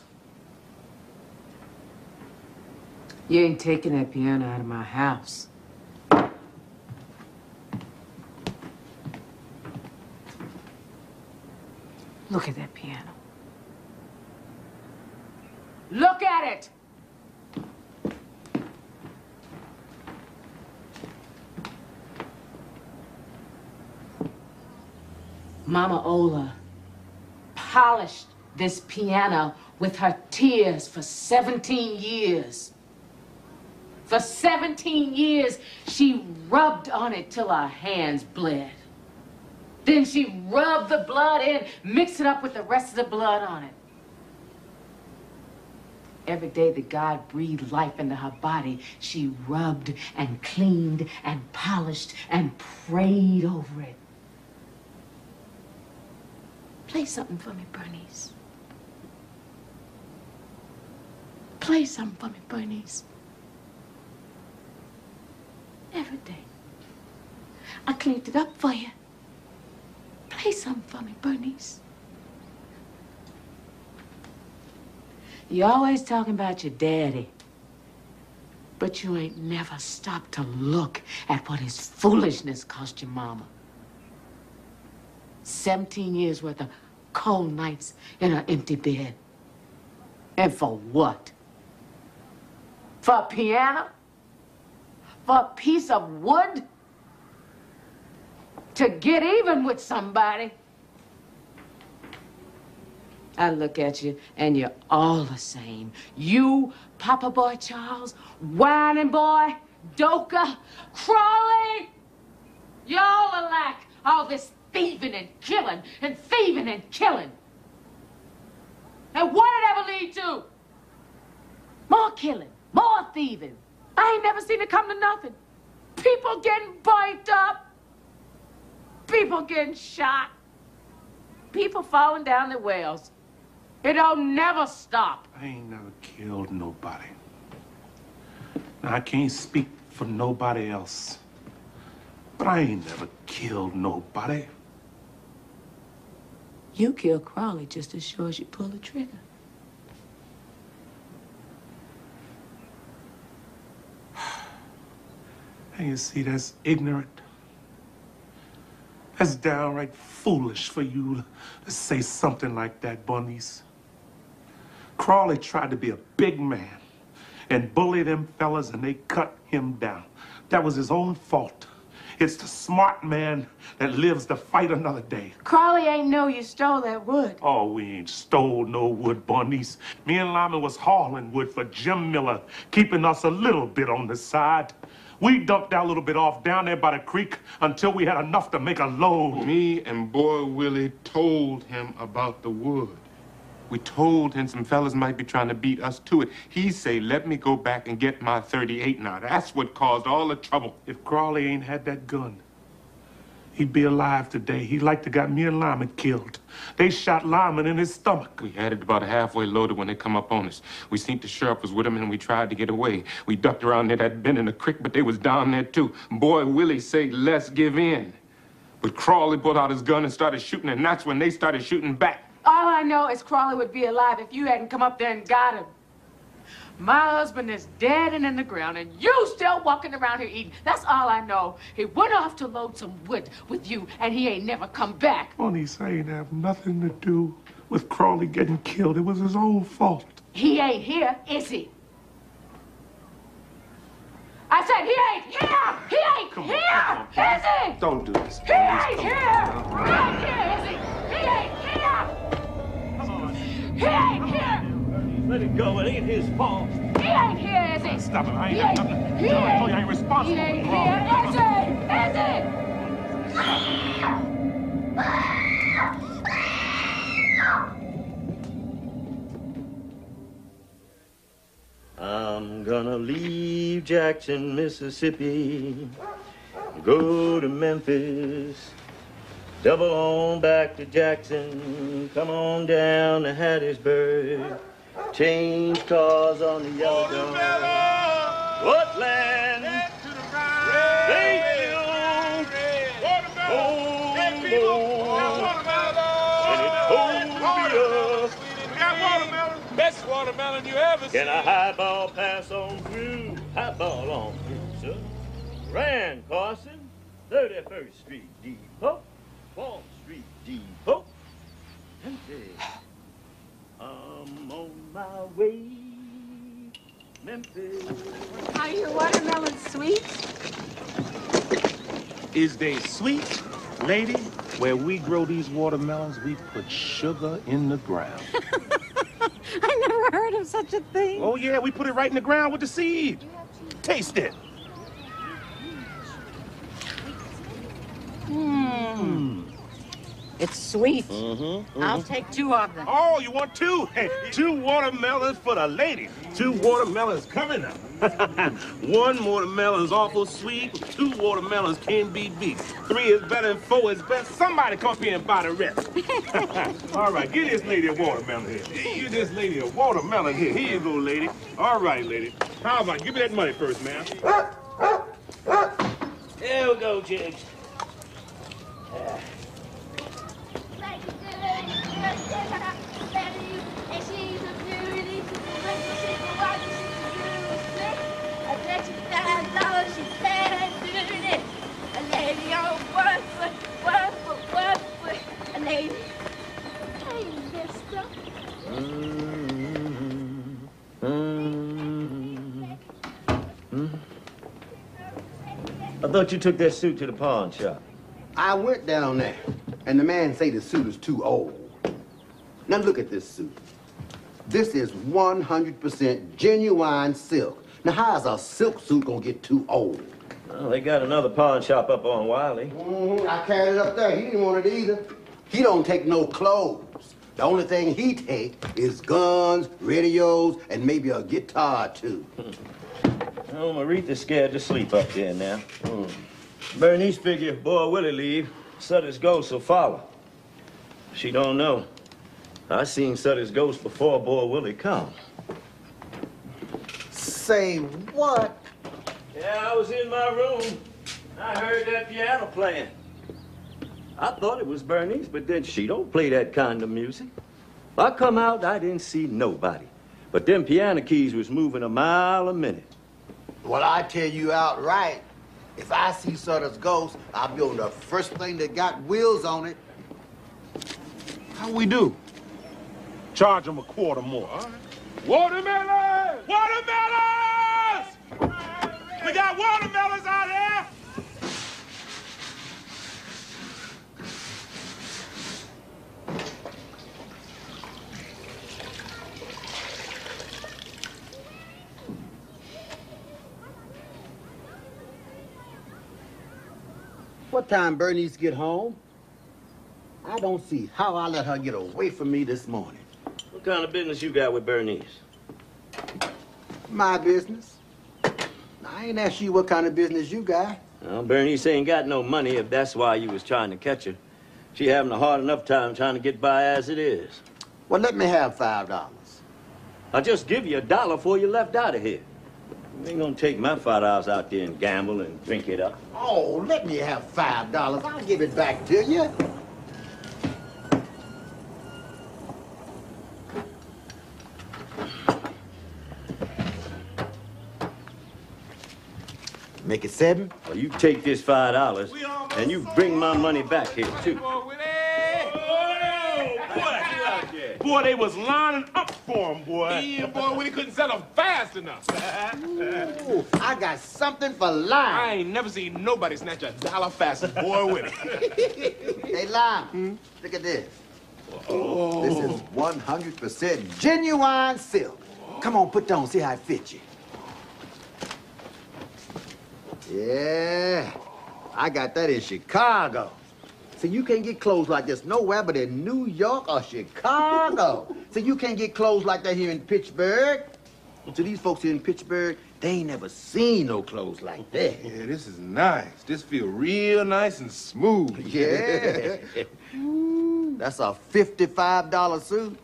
You ain't taking that piano out of my house. Look at that piano. Look at it! Mama Ola polished this piano with her tears for 17 years. For 17 years, she rubbed on it till her hands bled. Then she rubbed the blood in, mixed it up with the rest of the blood on it. Every day that God breathed life into her body, she rubbed and cleaned and polished and prayed over it. Play something for me, Berniece. Play something for me, Berniece. Every day. I cleaned it up for you. Play some for me, Berniece. You always talking about your daddy. But you ain't never stopped to look at what his foolishness cost your mama. 17 years worth of cold nights in an empty bed. And for what? For a piano? A piece of wood? To get even with somebody? I look at you and you're all the same. You, Papa Boy Charles, Wining Boy, Doaker, Crawley, y'all alike. All this thieving and killing and thieving and killing. And what did it ever lead to? More killing, more thieving. I ain't never seen it come to nothing. People getting burnt up. People getting shot. People falling down the wells. It don't never stop. I ain't never killed nobody. Now, I can't speak for nobody else. But I ain't never killed nobody. You kill Crawley just as sure as you pull the trigger. You see, that's ignorant. That's downright foolish for you to, to say something like that, Berniece. Crawley tried to be a big man and bully them fellas, and they cut him down. That was his own fault. It's the smart man that lives to fight another day. Crawley ain't know you stole that wood. Oh, we ain't stole no wood, Berniece. Me and Lymon was hauling wood for Jim Miller, keeping us a little bit on the side. We dumped that little bit off down there by the creek until we had enough to make a load. Me and Boy Willie told him about the wood. We told him some fellas might be trying to beat us to it. He say, let me go back and get my 38 now. That's what caused all the trouble. If Crawley ain't had that gun, he'd be alive today. He like to got me and Lymon killed. They shot Lymon in his stomach. We had it about halfway loaded when they come up on us. We seen the sheriff was with him and we tried to get away. We ducked around there that bend in the creek, but they was down there too. Boy Willie say, let's give in. But Crawley pulled out his gun and started shooting, and that's when they started shooting back. All I know is Crawley would be alive if you hadn't come up there and got him. My husband is dead and in the ground, and you still walking around here eating. That's all I know. He went off to load some wood with you, and he ain't never come back. Berniece ain't have nothing to do with Crawley getting killed. It was his own fault. He ain't here, is he? I said he ain't here! He ain't Come on, here! come on, Is he? Don't do this. He ain't here! He ain't here, is he? He ain't here! He ain't here! Let it go. It ain't his fault. He ain't here, is he? Stop it. I ain't He ain't, nothing. he Tell him I told ain't, you I ain't responsible he ain't for Crawley. here, is he? Is he? I'm gonna leave Jackson, Mississippi, go to Memphis, double on back to Jackson, come on down to Hattiesburg, change cars on the yellow dog. What land? Thank you. And it Columbia. Best watermelon you ever Can a highball pass on through? Highball on through, sir. Rand Carson, 31st Street Depot, 4th Street Depot. Memphis. I'm on my way. Memphis. Are your watermelons sweet? Is they sweet, lady? Where we grow these watermelons, we put sugar in the ground. I never heard of such a thing. oh, yeah, we put it right in the ground with the seed. Taste it. It's sweet. Mm-hmm, I'll take two of them. Oh, you want two? Hey, two watermelons for the lady. Two watermelons coming up. One watermelon's awful sweet. Two watermelons can be beat. Three is better than four is best. Somebody come here and buy the rest. All right, give this lady a watermelon here. Give this lady a watermelon here. Here you go, lady. All right, lady. How about give me that money first, ma'am? There we go, Jigs. I thought you took that suit to the pawn shop. I went down there, and the man say the suit is too old. Now look at this suit. This is 100% genuine silk. Now how is a silk suit gonna get too old? Well, they got another pawn shop up on Wiley. Mhm, I carried it up there. He didn't want it either. He don't take no clothes. The only thing he take is guns, radios, and maybe a guitar too. Oh, Maretha's scared to sleep up there now. Hmm. Berniece figure if boy Willie leave, Sutter's ghost will follow. She don't know. I seen Sutter's ghost before boy Willie come. Say what? Yeah, I was in my room. I heard that piano playing. I thought it was Berniece, but then she don't play that kind of music. I come out, I didn't see nobody. But them piano keys was moving a mile a minute. Well, I tell you outright, if I see Sutter's ghost, I'll be on the first thing that got wheels on it. How we do? Charge them a quarter more. All right. Watermelons! Watermelons! We got watermelons out here! What time Berniece get home? I don't see how I let her get away from me this morning. What kind of business you got with Berniece? My business. I ain't asked you what kind of business you got. Well, Berniece ain't got no money if that's why you was trying to catch her. She having a hard enough time trying to get by as it is. Well, let me have five dollars. I'll just give you a dollar before you left out of here. You ain't gonna take my five dollars out there and gamble and drink it up. Oh, let me have five dollars. I'll give it back to you. Make it seven? Well, you take this five dollars and you bring my money back here too. Oh, boy, they was lining up for him, boy. Yeah, boy, Willie couldn't sell them fast enough. Ooh, I got something for I ain't never seen nobody snatch a dollar fast as boy Willie. Hey, lime, hmm? look at this. Oh. This is 100% genuine silk. Come on, put down, see how it fits you. Yeah, I got that in Chicago. See, you can't get clothes like this nowhere but in New York or Chicago. See, you can't get clothes like that here in Pittsburgh. So these folks here in Pittsburgh, they ain't never seen no clothes like that. Yeah, this is nice. This feel real nice and smooth. Yeah. That's a $55 suit.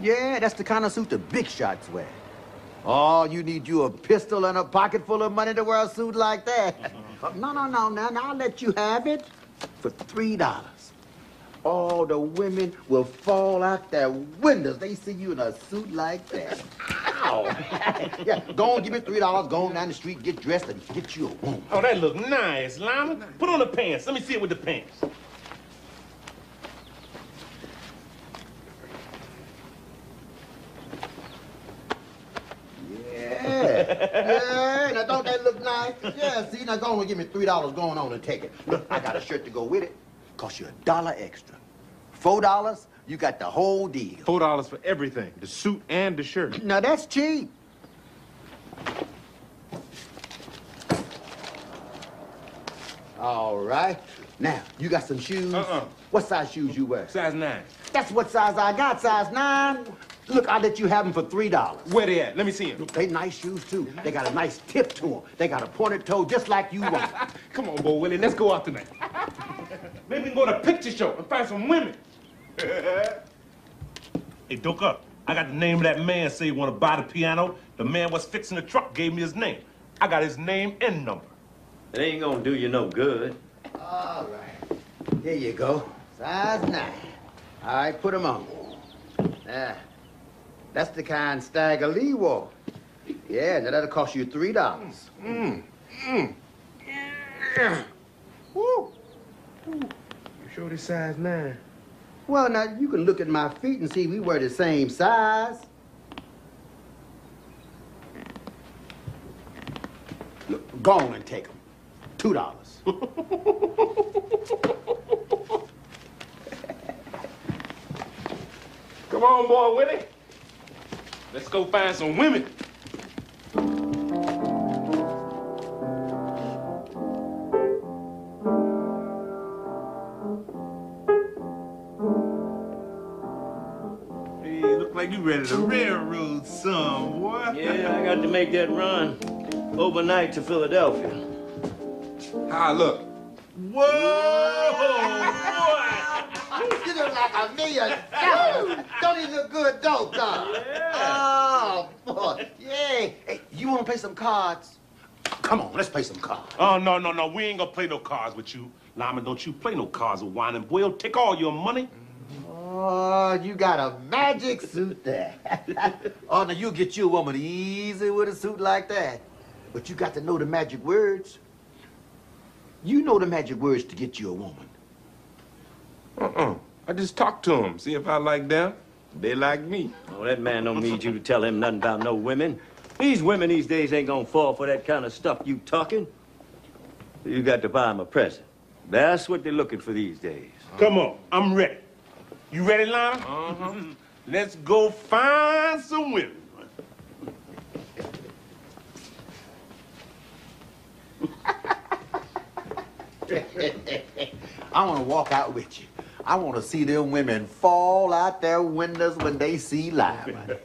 Yeah, that's the kind of suit the big shots wear. Oh, you need you a pistol and a pocket full of money to wear a suit like that. Uh-huh. no, no, no, no, no, I'll let you have it for $3. All the women will fall out their windows. They see you in a suit like that. Ow! yeah, go on, give me $3, go on down the street, get dressed, and get you a woman. Oh, that look nice, Lymon. Put on the pants. Let me see it with the pants. Yeah. Now don't that look nice? Yeah, see, now go on and give me three dollars going on and take it. Look, I got a shirt to go with it. Cost you a dollar extra. Four dollars, you got the whole deal. Four dollars for everything, the suit and the shirt. Now that's cheap. All right. Now, you got some shoes? Uh-uh. What size shoes you wear? Size nine. That's what size I got, size nine. Look, I'll let you have them for three dollars. Where they at? Let me see them. They nice shoes too. They got a nice tip to them. They got a pointed toe just like you want. Come on, boy Willie, let's go out tonight. Maybe we can go to a picture show and find some women. Hey, Doaker, I got the name of that man say he want to buy the piano. The man was fixing the truck gave me his name. I got his name and number. It ain't gonna do you no good. All right. Here you go. Size nine. All right, put them on. Ah, that's the kind Stagger Lee wore. Yeah, now that'll cost you three dollars. Mm. Mm. Yeah. Woo. You sure this size nine? Well, now you can look at my feet and see we wear the same size. Look, go on and take them. Two dollars. Come on, boy Willie. Let's go find some women. Hey, look like you ready to railroad some, boy. Yeah, I got to make that run overnight to Philadelphia. How I look? Whoa, You look like a million dollars. Don't he look good, though, Doc? Oh, boy. Yeah. Hey, you want to play some cards? Come on, let's play some cards. Oh, no, no, no. We ain't gonna play no cards with you. Lymon, don't you play no cards with Wining Boy. Take all your money. Oh, you got a magic suit there. oh, now you get you a woman easy with a suit like that. But you got to know the magic words. You know the magic words to get you a woman. Uh-uh. I just talk to them, see if I like them. They like me. Oh, that man don't need you to tell him nothing about no women. These women these days ain't gonna fall for that kind of stuff you talking. You got to buy them a present. That's what they're looking for these days. Come on, I'm ready. You ready, Lymon? Uh-huh. Let's go find some women. I want to walk out with you. I want to see them women fall out their windows when they see live.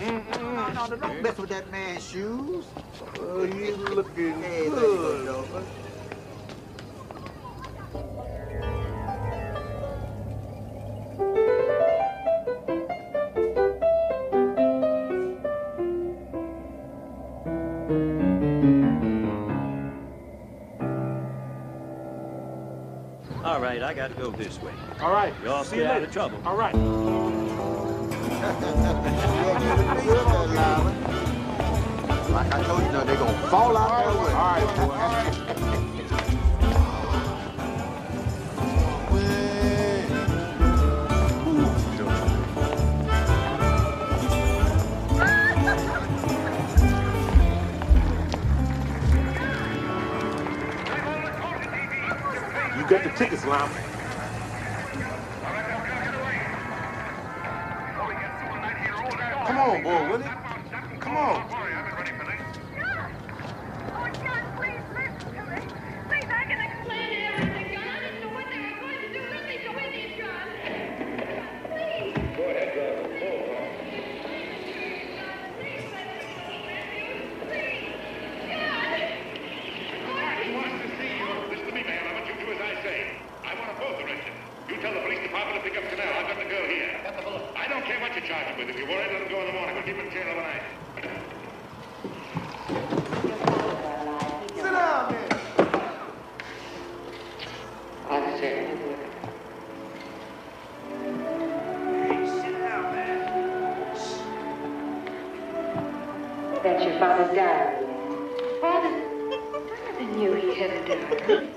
no, no, no, don't mess with that man's shoes. Oh, he's looking hey, good. I gotta go this way. All right. Y'all See you stay out later. of trouble. All right. Like I told you, now, they gonna fall out their way. All right, You got the tickets, Lymon. Come on, boy, Willie. Keep him in jail overnight. Sit down, man. That's your father's diary. Father, I never knew he had a diary.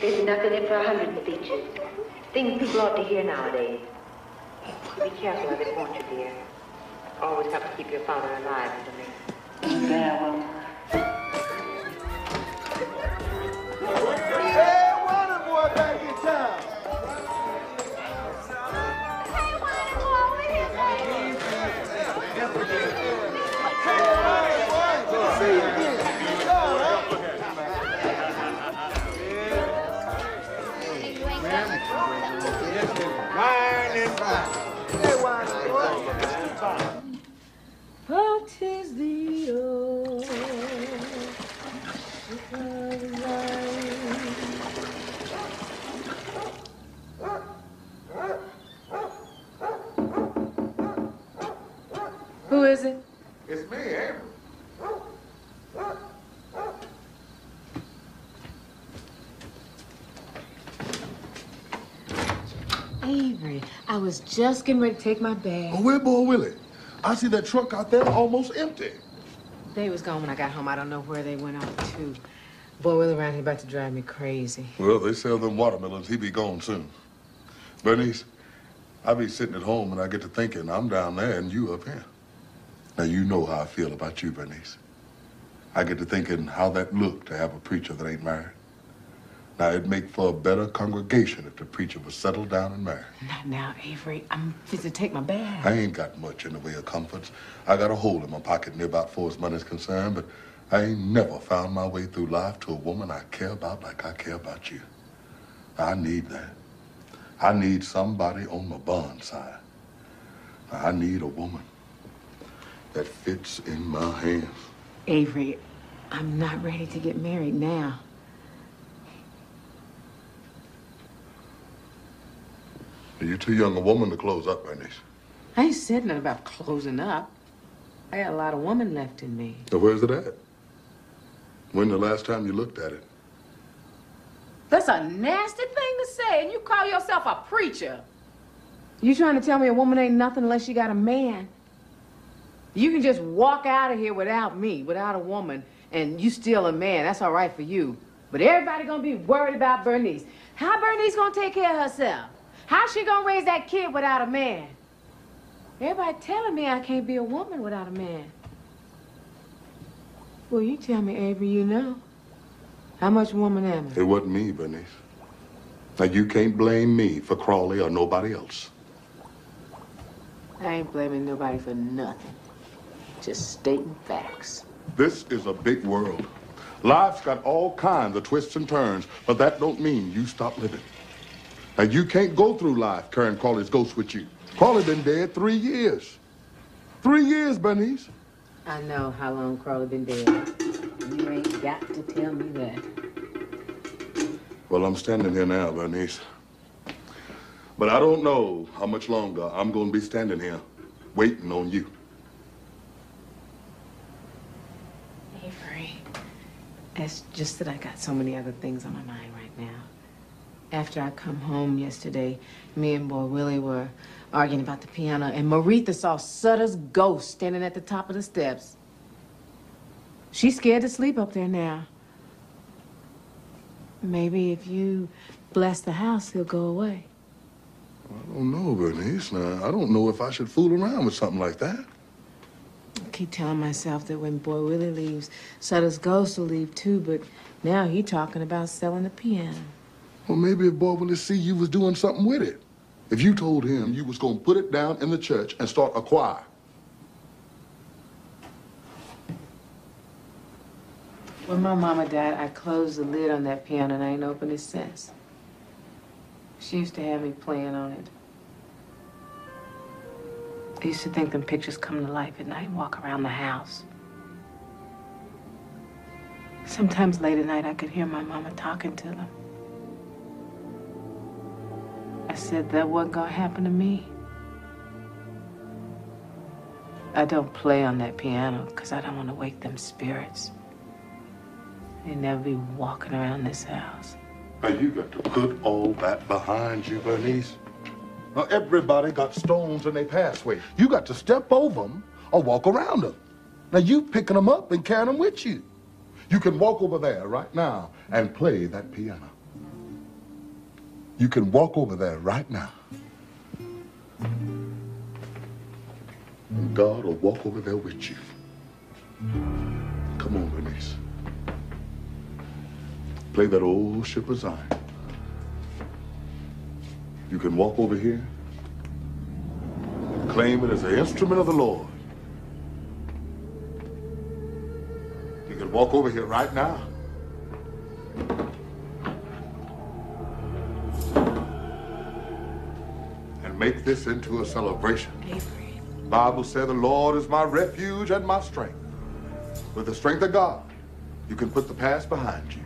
There's enough in it for a hundred features. Things people ought to hear nowadays. Be careful of it, won't you, dear? Always have to keep your father alive for me. Just getting ready to take my bag. Oh, where boy Willie? I see that truck out there almost empty. They was gone when I got home. I don't know where they went off to. Boy, Willie around here about to drive me crazy. Well, they sell them watermelons. He be gone soon. Berniece, I be sitting at home and I get to thinking I'm down there and you up here. Now, you know how I feel about you, Berniece. I get to thinking how that look to have a preacher that ain't married. Now, it'd make for a better congregation if the preacher was settled down and married. Not now, Avery. I'm fit to take my bag. I ain't got much in the way of comforts. I got a hole in my pocket near about far as money's concerned, but I ain't never found my way through life to a woman I care about like I care about you. I need that. I need somebody on my bond side. I need a woman that fits in my hands. Avery, I'm not ready to get married now. You're too young a woman to close up, Berniece. I ain't said nothing about closing up. I got a lot of woman left in me. Now, where's it at? When the last time you looked at it? That's a nasty thing to say, and you call yourself a preacher. You trying to tell me a woman ain't nothing unless she got a man? You can just walk out of here without me, without a woman, and you still a man. That's all right for you. But everybody gonna be worried about Berniece. How Berniece gonna take care of herself? How she gonna raise that kid without a man? Everybody telling me I can't be a woman without a man. Well, you tell me, Avery, you know. How much woman am I? It wasn't me, Berniece. Now, you can't blame me for Crawley or nobody else. I ain't blaming nobody for nothing. Just stating facts. This is a big world. Life's got all kinds of twists and turns, but that don't mean you stop living. Now, you can't go through life carrying Crawley's ghost with you. Crawley been dead three years. Three years, Berniece. I know how long Crawley been dead. You ain't got to tell me that. Well, I'm standing here now, Berniece. But I don't know how much longer I'm going to be standing here waiting on you. Avery, it's just that I got so many other things on my mind right now. After I come home yesterday, me and boy Willie were arguing about the piano, and Maretha saw Sutter's ghost standing at the top of the steps. She's scared to sleep up there now. Maybe if you bless the house, he'll go away. I don't know, Berniece. Now, I don't know if I should fool around with something like that. I keep telling myself that when Boy Willie leaves, Sutter's ghost will leave too, but now he talking about selling the piano. Well, maybe if Boy Willie see you was doing something with it. If you told him you was going to put it down in the church and start a choir. When my mama died, I closed the lid on that piano and I ain't opened it since. She used to have me playing on it. I used to think them pictures come to life at night and walk around the house. Sometimes late at night, I could hear my mama talking to them. Said that wasn't gonna happen to me. I don't play on that piano because I don't want to wake them spirits. They never be walking around this house. Now, you got to put all that behind you, Berniece. Now, everybody got stones in their pathway. You got to step over them or walk around them. Now, you picking them up and carrying them with you. You can walk over there right now and play that piano. You can walk over there right now. God will walk over there with you. Come on, Berniece. Play that old ship of Zion. You can walk over here, claim it as an instrument of the Lord. You can walk over here right now. And make this into a celebration. Bible said the Lord is my refuge and my strength. With the strength of God, you can put the past behind you.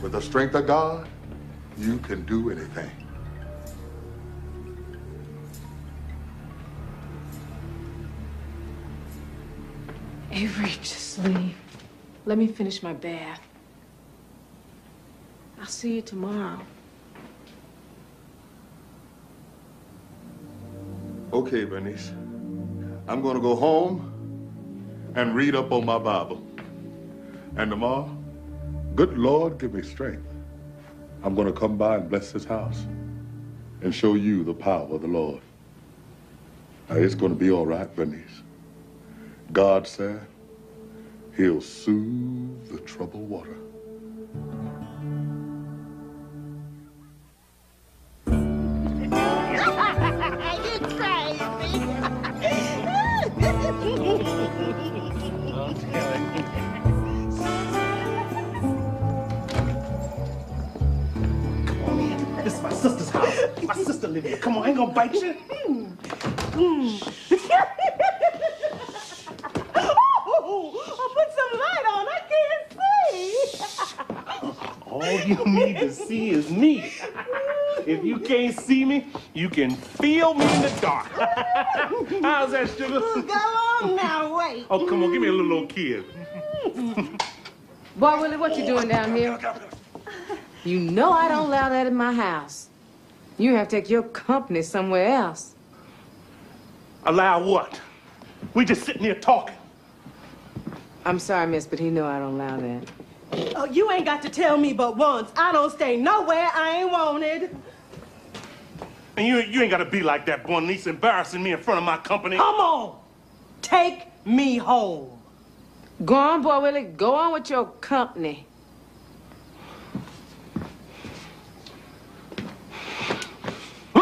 With the strength of God, you can do anything. Avery, just leave. Let me finish my bath. I'll see you tomorrow. Okay, Berniece. I'm going to go home and read up on my Bible. And tomorrow, good Lord, give me strength. I'm going to come by and bless this house and show you the power of the Lord. Now, it's going to be all right, Berniece. God said he'll soothe the troubled water. My sister live here. Come on, I ain't gonna bite you. Hmm. oh, put some light on. I can't see. All you need to see is me. If you can't see me, you can feel me in the dark. How's that, sugar? Go on now, wait. Oh, come on, give me a little old kid. Boy, Willie, what you doing down here? You know I don't allow that in my house. You have to take your company somewhere else. Allow what? We just sitting here talking. I'm sorry, miss, but he know I don't allow that. Oh, you ain't got to tell me but once. I don't stay nowhere I ain't wanted. And you, you ain't gotta be like that, Berniece, embarrassing me in front of my company. Come on. Take me home. Go on, boy Willie. Go on with your company.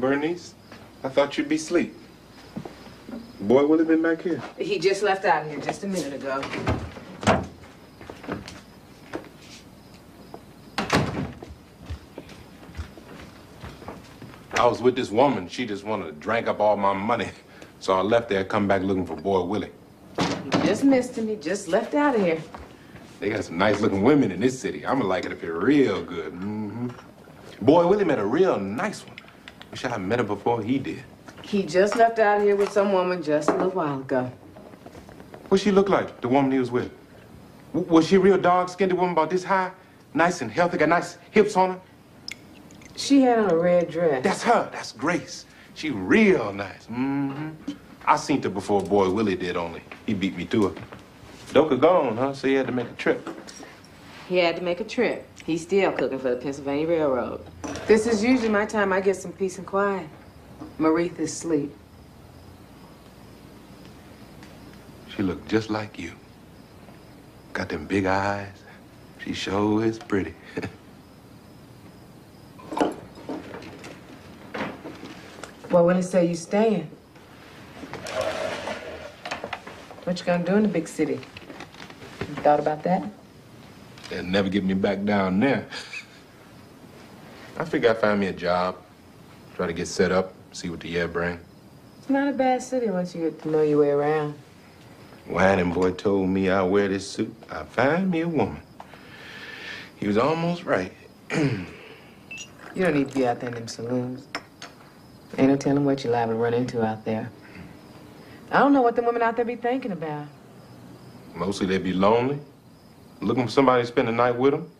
Berniece? I thought you'd be asleep. Boy, Willie been back here? He just left out here just a minute ago. I was with this woman. She just wanted to drink up all my money. So I left there, come back looking for Boy Willie. He just missed him. He just left out of here. They got some nice looking women in this city. I'm gonna like it up here real good. Mm -hmm. Boy Willie met a real nice one. Wish I had met her before he did. He just left out of here with some woman just a little while ago. What she look like, the woman he was with? W- was she a real dog-skinned woman about this high? Nice and healthy, got nice hips on her? She had on a red dress. That's her. That's Grace. She real nice. Mm-hmm. I seen her before Boy Willie did only. He beat me to her. Doaker gone, huh? So he had to make a trip. He had to make a trip. He's still cooking for the Pennsylvania Railroad. This is usually my time I get some peace and quiet. Maretha's asleep. She looked just like you. Got them big eyes. She sure is pretty. Well, when it say you staying? What you gonna do in the big city? You thought about that? They'll never get me back down there. I figure I find me a job, try to get set up, see what the year bring. It's not a bad city once you get to know your way around. Wining boy told me I wear this suit, I find me a woman. He was almost right. You don't need to be out there in them saloons. Ain't no telling what you're liable to run into out there. I don't know what the women out there be thinking about. Mostly they be lonely, looking for somebody to spend the night with them.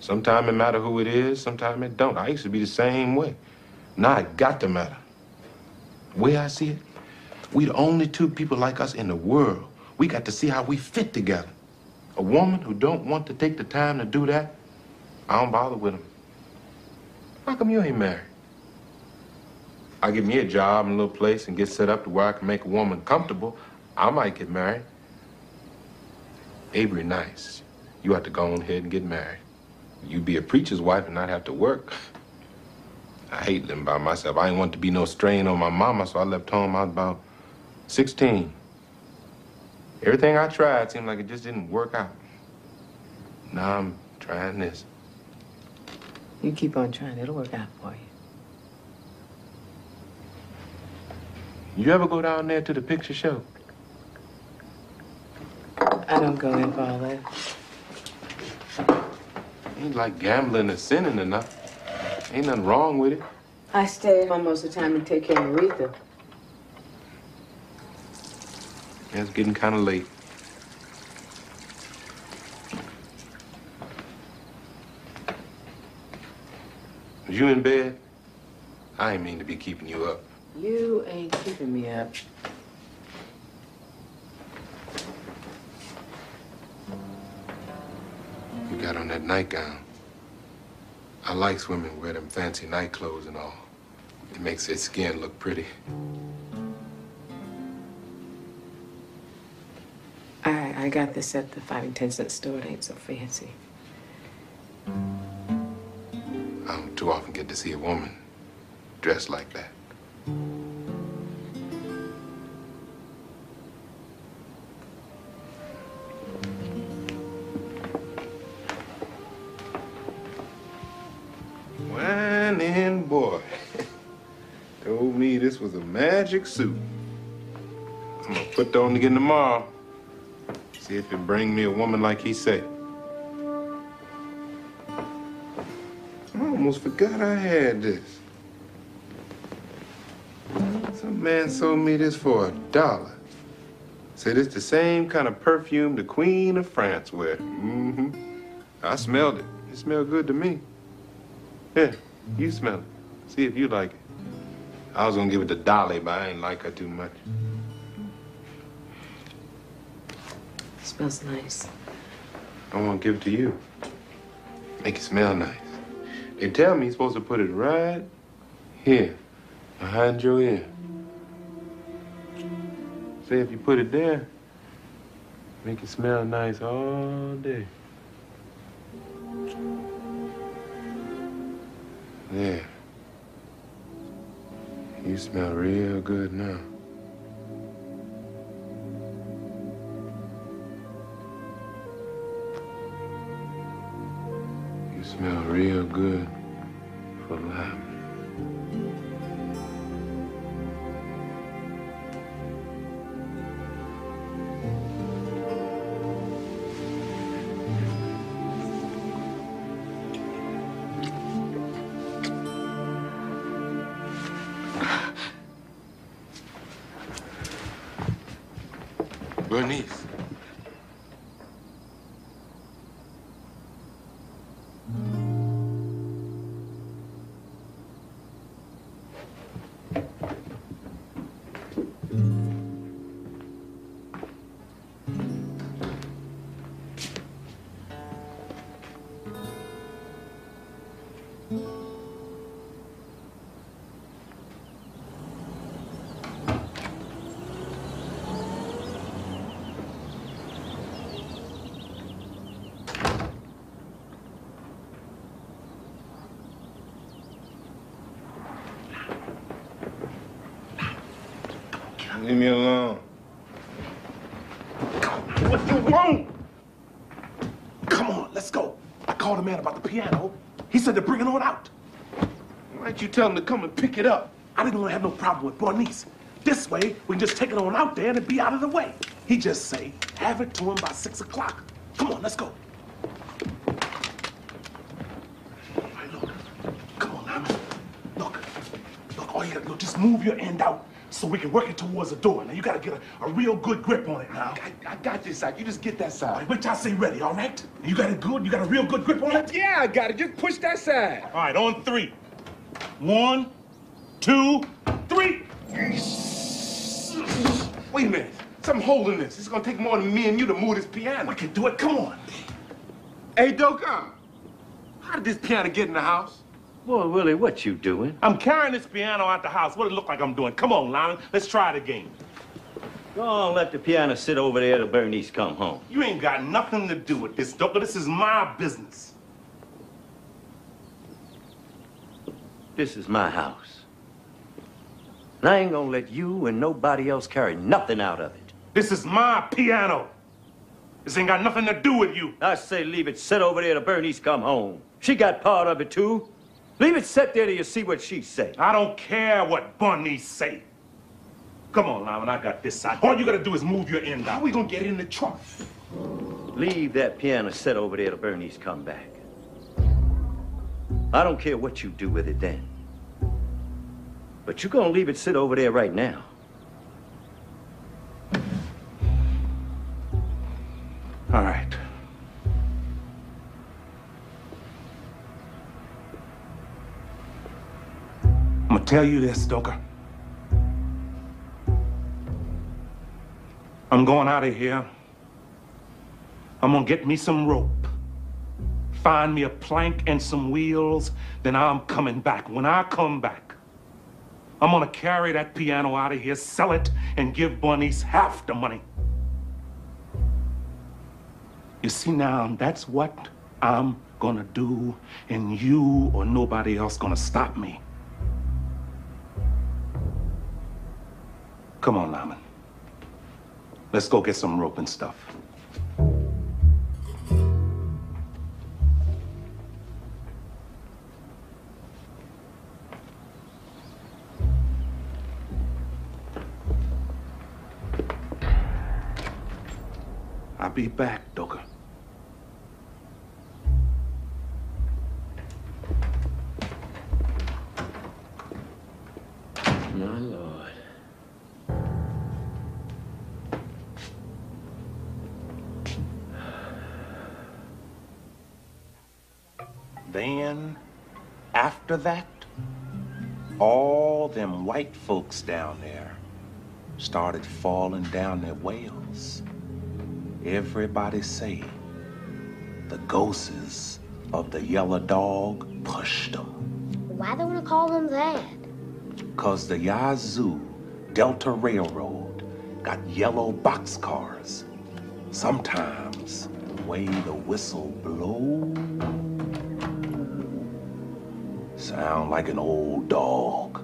Sometimes it matter who it is, sometimes it don't. I used to be the same way. Now it got to matter. The way I see it, we the only two people like us in the world. We got to see how we fit together. A woman who don't want to take the time to do that, I don't bother with them. How come you ain't married? I get me a job in a little place and get set up to where I can make a woman comfortable. I might get married. Avery nice. You ought to go on ahead and get married. You'd be a preacher's wife and not have to work. I hate living by myself. I ain't want to be no strain on my mama, so I left home. I was about 16. Everything I tried seemed like it just didn't work out. Now I'm trying this. You keep on trying, it'll work out for you. You ever go down there to the picture show? I don't go in for all that. Ain't like gambling or sinning enough. Ain't nothing wrong with it. I stay home most of the time and take care of Aretha. It's getting kind of late. Was you in bed? I ain't mean to be keeping you up. You ain't keeping me up. You got on that nightgown. I likes women who wear them fancy night clothes and all. It makes their skin look pretty. I, I got this at the five and ten cent store. It ain't so fancy. I don't too often get to see a woman dressed like that. Magic suit. I'm gonna put on again tomorrow. See if it bring me a woman like he said. I almost forgot I had this. Some man sold me this for a dollar. Said it's the same kind of perfume the Queen of France wear. Mm-hmm. I smelled it. It smelled good to me. Here, you smell it. See if you like it. I was gonna give it to Dolly, but I ain't like her too much. smells nice. I want to give it to you. Make it smell nice. They tell me you're supposed to put it right here, behind your ear. Say if you put it there, make it smell nice all day. Yeah. You smell real good now. You smell real good for life. Piano. He said to bring it on out. Why don't you tell him to come and pick it up? I didn't want to have no problem with Bernice. This way, we can just take it on out there and be out of the way. He just say, have it to him by six o'clock. Come on, let's go. All right, look. Come on, Lymon. Look, look, all you gotta do, just move your end out so we can work it towards the door. Now, you gotta get a, a real good grip on it now. I, I got this side. You just get that side. All right, till I say ready, all right? You got it good? You got a real good grip on it? Yeah, I got it. Just push that side. All right, on three. One, two, three. Wait a minute. Something holding this. It's gonna take more than me and you to move this piano. We can do it. Come on. Hey, Doaker, how did this piano get in the house? Boy, Willie, what you doing? I'm carrying this piano out the house. What it look like I'm doing? Come on, Lymon. Let's try it again. Go on, let the piano sit over there till Berniece come home. You ain't got nothing to do with this, Doaker. This is my business. This is my house. And I ain't gonna let you and nobody else carry nothing out of it. This is my piano. This ain't got nothing to do with you. I say leave it sit over there till Berniece come home. She got part of it too. Leave it set there till you see what she say. I don't care what Bunny say. Come on, Lymon, I got this side. All you gotta do is move your end out. How we gonna get it in the trunk? Leave that piano set over there till Berniece come back. I don't care what you do with it then. But you're gonna leave it sit over there right now. All right. Tell you this, Stoker. I'm going out of here. I'm gonna get me some rope. Find me a plank and some wheels, then I'm coming back. When I come back, I'm gonna carry that piano out of here, sell it, and give Berniece half the money. You see now, that's what I'm gonna do, and you or nobody else gonna stop me. Come on, Lymon. Let's go get some rope and stuff. I'll be back, Doaker. Then, after that, all them white folks down there started falling down their wells. Everybody say the ghosts of the yellow dog pushed them. Why they want to call them that? Cause the Yazoo Delta Railroad got yellow boxcars. Sometimes the way the whistle blows, Sound like an old dog,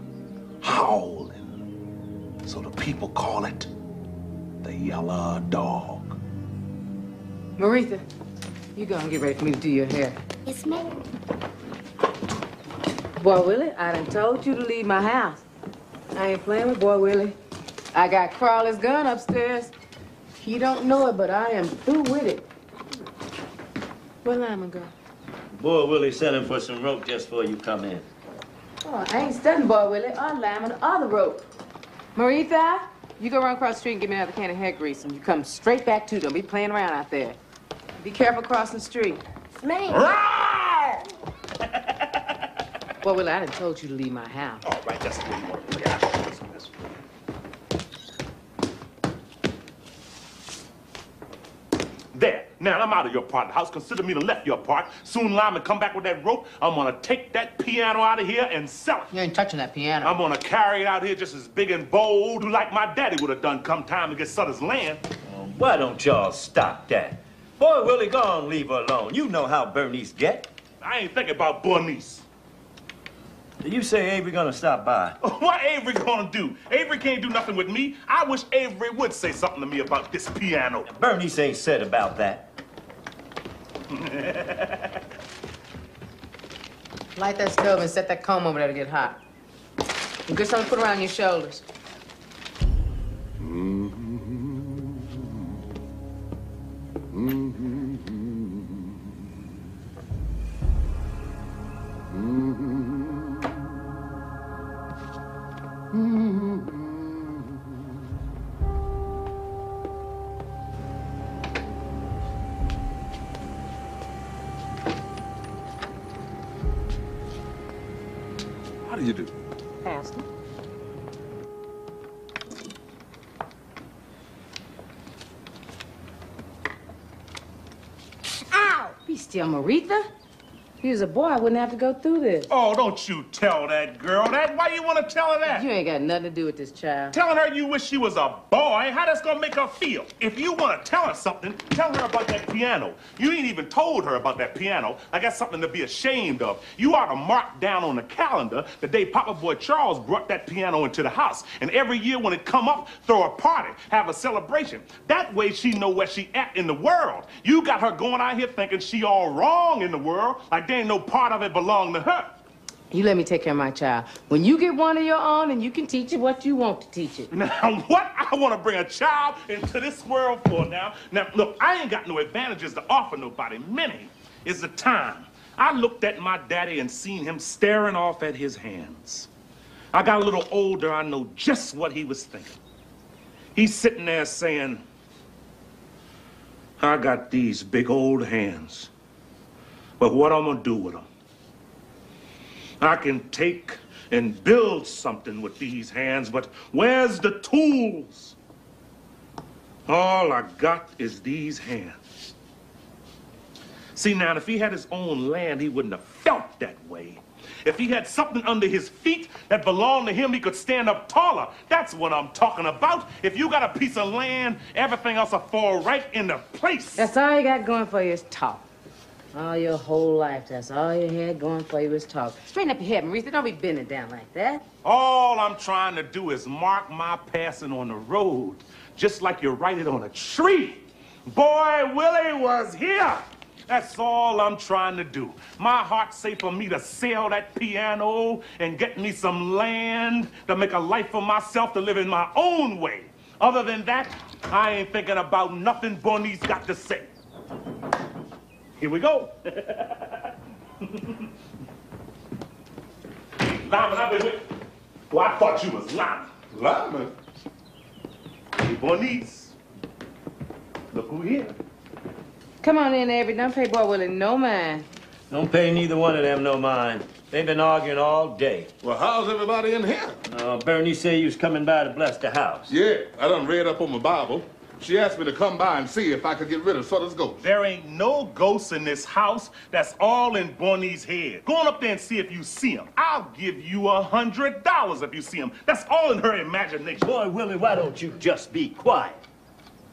howling. So the people call it the yellow dog. Maretha, you go and get ready for me to do your hair. Yes, ma'am. Boy Willie, I done told you to leave my house. I ain't playing with Boy Willie. I got Crawley's gun upstairs. He don't know it, but I am through with it. Where Lymon go? Boy, Willie sent him for some rope just before you come in. Oh, I ain't studying Boy Willie or Lymon or the rope. Maretha, you go run across the street and get me another can of hair grease, and you come straight back to Don't be playing around out there. Be careful crossing the street. Ma'am. Boy Willie, I done told you to leave my house. All right, that's the way you want to play. I listen, listen. There. Now I'm out of your part of the house. Consider me to left your part. Soon Lymon come back with that rope. I'm gonna take that piano out of here and sell it. You ain't touching that piano. I'm gonna carry it out here just as big and bold like my daddy would have done come time to get Sutter's land. Um, why don't y'all stop that? Boy, Willie, go on, leave her alone. You know how Berniece get. I ain't thinking about Berniece. Did you say Avery gonna stop by. What Avery gonna do? Avery can't do nothing with me. I wish Avery would say something to me about this piano. Berniece ain't said about that. Light that stove and set that comb over there to get hot. And get something to put around your shoulders. How do you do? Pastor. Ow! Be still, Maretha. If you was a boy, I wouldn't have to go through this. Oh, don't you tell that girl that. Why you want to tell her that? You ain't got nothing to do with this child. Telling her you wish she was a boy, how that's gonna make her feel? If you want to tell her something, tell her about that piano. You ain't even told her about that piano. I got something to be ashamed of. You ought to mark down on the calendar the day Papa Boy Charles brought that piano into the house. And every year when it come up, throw a party, have a celebration. That way she know where she at in the world. You got her going out here thinking she all wrong in the world, like ain't no part of it belong to her. You let me take care of my child. When you get one of your own, and you can teach it what you want to teach it. Now, what I want to bring a child into this world for now? Now, look, I ain't got no advantages to offer nobody. Many is the time. I looked at my daddy and seen him staring off at his hands. I got a little older, I know just what he was thinking. He's sitting there saying, I got these big old hands, but what I'm gonna do with them? I can take and build something with these hands, but where's the tools? All I got is these hands. See, now, if he had his own land, he wouldn't have felt that way. If he had something under his feet that belonged to him, he could stand up taller. That's what I'm talking about. If you got a piece of land, everything else will fall right into place. That's all you got going for you is talk. All your whole life, that's all you had going for you is talk. Straighten up your head, Maretha. Don't be bending down like that. All I'm trying to do is mark my passing on the road, just like you write it on a tree. Boy, Willie was here. That's all I'm trying to do. My heart say for me to sell that piano and get me some land to make a life for myself to live in my own way. Other than that, I ain't thinking about nothing Bonnie's got to say. Here we go. Lymon, I've been with. Well, I thought you was Lymon. Lymon? Hey, Berniece. Look who here. Come on in, Avery. Don't pay Boy Willie no mind. Don't pay neither one of them no mind. They've been arguing all day. Well, how's everybody in here? Uh, Bernie said you was coming by to bless the house. Yeah, I done read up on my Bible. She asked me to come by and see if I could get rid of Sutter's ghost. There ain't no ghosts in this house. That's all in Bonnie's head. Go on up there and see if you see him. I'll give you a hundred dollars if you see him. That's all in her imagination. Boy, Willie, why don't you just be quiet?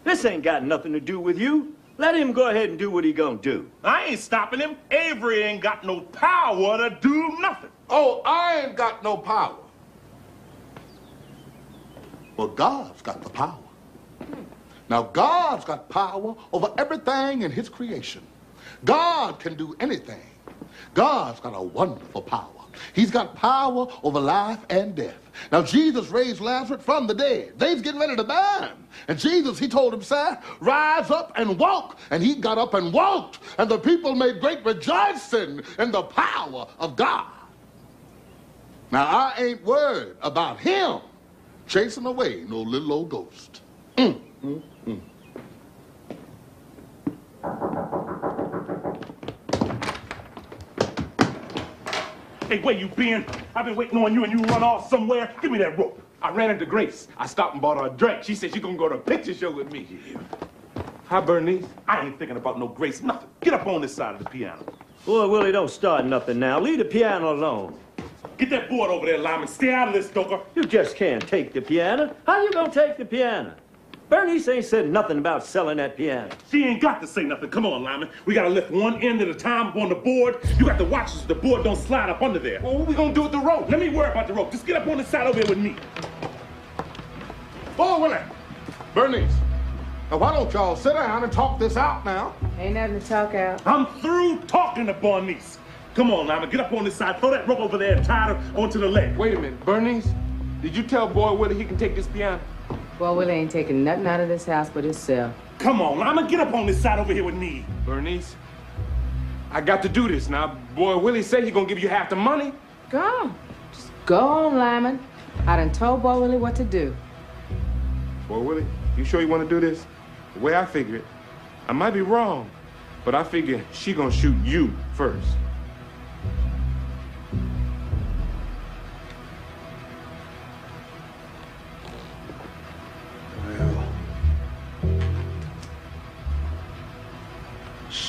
This ain't got nothing to do with you. Let him go ahead and do what he gonna do. I ain't stopping him. Avery ain't got no power to do nothing. Oh, I ain't got no power. Well, God's got the power. Now, God's got power over everything in his creation. God can do anything. God's got a wonderful power. He's got power over life and death. Now, Jesus raised Lazarus from the dead. They's getting ready to buy him. And Jesus, he told him, sir, rise up and walk. And he got up and walked. And the people made great rejoicing in the power of God. Now, I ain't worried about him chasing away no little old ghost. Mm. Hey, where you been? I've been waiting on you and you run off somewhere. Give me that rope. I ran into Grace. I stopped and bought her a drink. She said she's gonna go to a picture show with me. Hi, Berniece. I ain't thinking about no Grace, nothing. Get up on this side of the piano. Boy, Willie, don't start nothing now. Leave the piano alone. Get that board over there, Lymon. Stay out of this, Stoker. You just can't take the piano. How you gonna take the piano? Berniece ain't said nothing about selling that piano. She ain't got to say nothing. Come on, Lymon. We gotta lift one end at a time up on the board. You got to watch so the board don't slide up under there. Well, what we gonna do with the rope? Let me worry about the rope. Just get up on the side over here with me. Oh, Willie. Berniece. Now, why don't y'all sit down and talk this out now? Ain't nothing to talk out. I'm through talking to Berniece. Come on, Lymon. Get up on this side. Throw that rope over there and tie it onto the leg. Wait a minute, Berniece. Did you tell Boy whether he can take this piano? Boy, Willie ain't taking nothing out of this house but himself. Come on, Lymon. Get up on this side over here with me. Berniece, I got to do this now. Boy Willie say he gonna give you half the money. Go on. Just go on, Lymon. I done told Boy Willie what to do. Boy Willie, you sure you want to do this? The way I figure it, I might be wrong, but I figure she gonna shoot you first.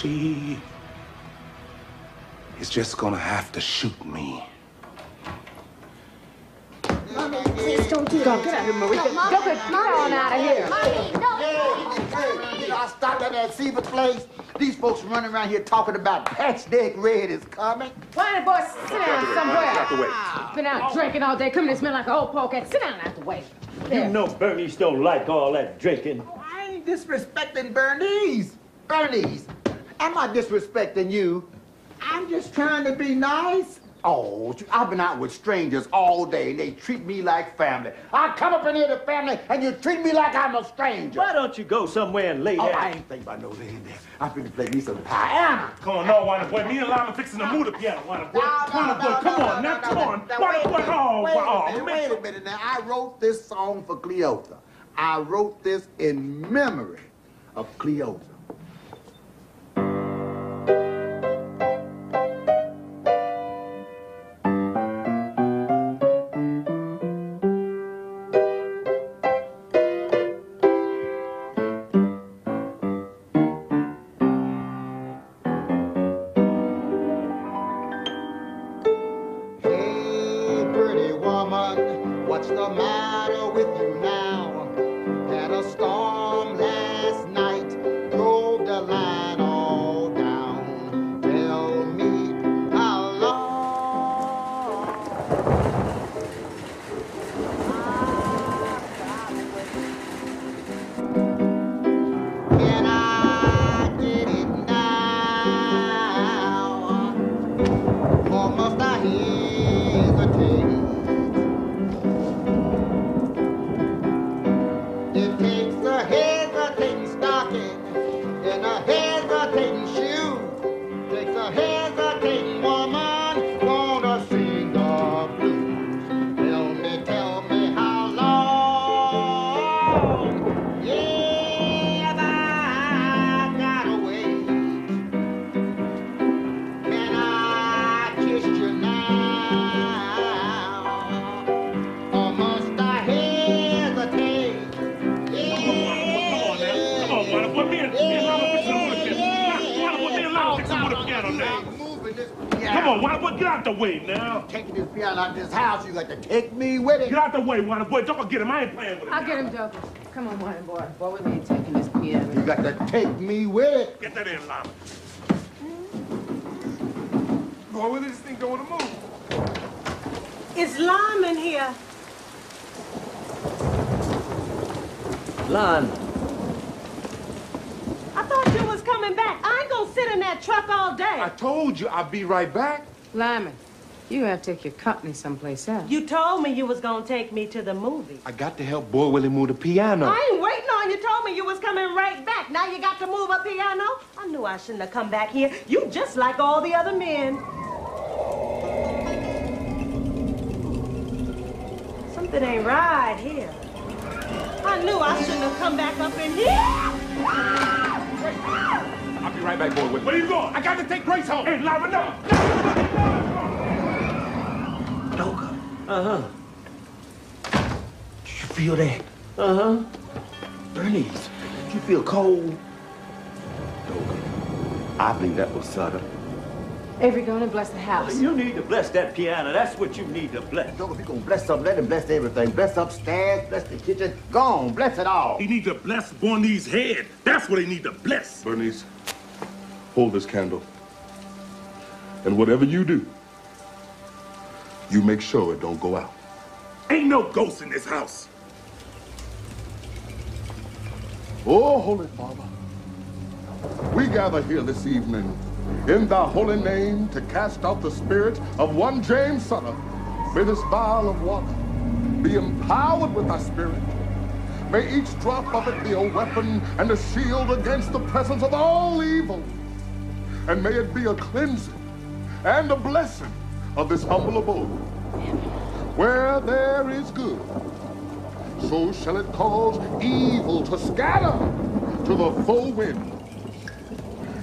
She is just gonna have to shoot me. Mommy, Please don't do that. Get out of here, Marie. Get, get, get on out of here. I stopped at that Seaver place. These folks running around here talking about Patchdeck Red is coming. Why boy sit down somewhere? Out the way. Been out drinking all day, coming to smell like an old polecat. Sit down out the way. You know Berniece don't like all that drinking. Oh, I ain't disrespecting Berniece. Berniece, am I disrespecting you? I'm just trying to be nice. Oh, I've been out with strangers all day and they treat me like family. I come up in here to family and you treat me like I'm a stranger. Why don't you go somewhere and lay down? Oh, down? I ain't thinking about no laying there. I'm finna play me some piano. Come on, no, Wining boy. Me and Lymon fixing to move the ah. piano. Wining boy. Wining boy, come on, now, come on. Wining boy, oh, wait, oh, a minute, man. wait a minute now. I wrote this song for Cleotha. I wrote this in memory of Cleotha. Way now. Taking this piano out of this house, you got to take me with it. Get out the way, Wining boy. Don't go get him. I ain't playing with him. I'll get him, Douglas. Come on, Whitey boy. Boy, we ain't taking this piano. You got to take me with it. Get that in, Lymon. Hmm? Boy, where did this thing go to move? It's Lymon here. Lon, I thought you was coming back. I ain't gonna sit in that truck all day. I told you I'd be right back. Lymon, you have to take your company someplace else. You told me you was gonna take me to the movie. I got to help Boy Willie move the piano. I ain't waiting on you. Told me you was coming right back. Now you got to move a piano. I knew I shouldn't have come back here. You just like all the other men. Something ain't right here. I knew I shouldn't have come back up in here. I'll be right back, Boy Willie. Where you going? I got to take Grace home. Hey, Lymon, no. Uh-huh. You feel that? Uh-huh. Berniece, you feel cold? I think that was Sutter. Avery, go on and bless the house. You need to bless that piano. That's what you need to bless. Dog, if you gonna bless something, let him bless everything. Bless upstairs, bless the kitchen. Go on, bless it all. He need to bless Berniece's head. That's what he need to bless. Berniece, hold this candle. And whatever you do, you make sure it don't go out. Ain't no ghost in this house. Oh, Holy Father, we gather here this evening in thy holy name to cast out the spirit of one James Sutter. May this vial of water be empowered with thy spirit. May each drop of it be a weapon and a shield against the presence of all evil. And may it be a cleansing and a blessing of this humble abode. Where there is good, so shall it cause evil to scatter to the full wind.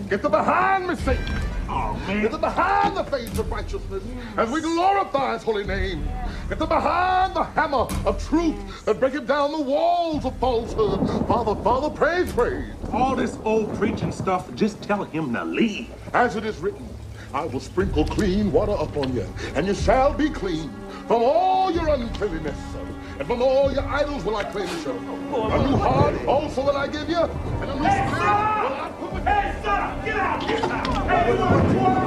Get the behind me, Satan. Oh, man. Get the behind the face of righteousness as we glorify his holy name. Get the behind the hammer of truth that breaketh down the walls of falsehood. Father, Father, praise, praise. All this old preaching stuff, just tell him to leave. As it is written, I will sprinkle clean water upon you, and you shall be clean from all your uncleanness. And from all your idols will I cleanse you. A new heart also will I give you, and a new spirit will I put within you. Hey, son, get out! Get out! Hey,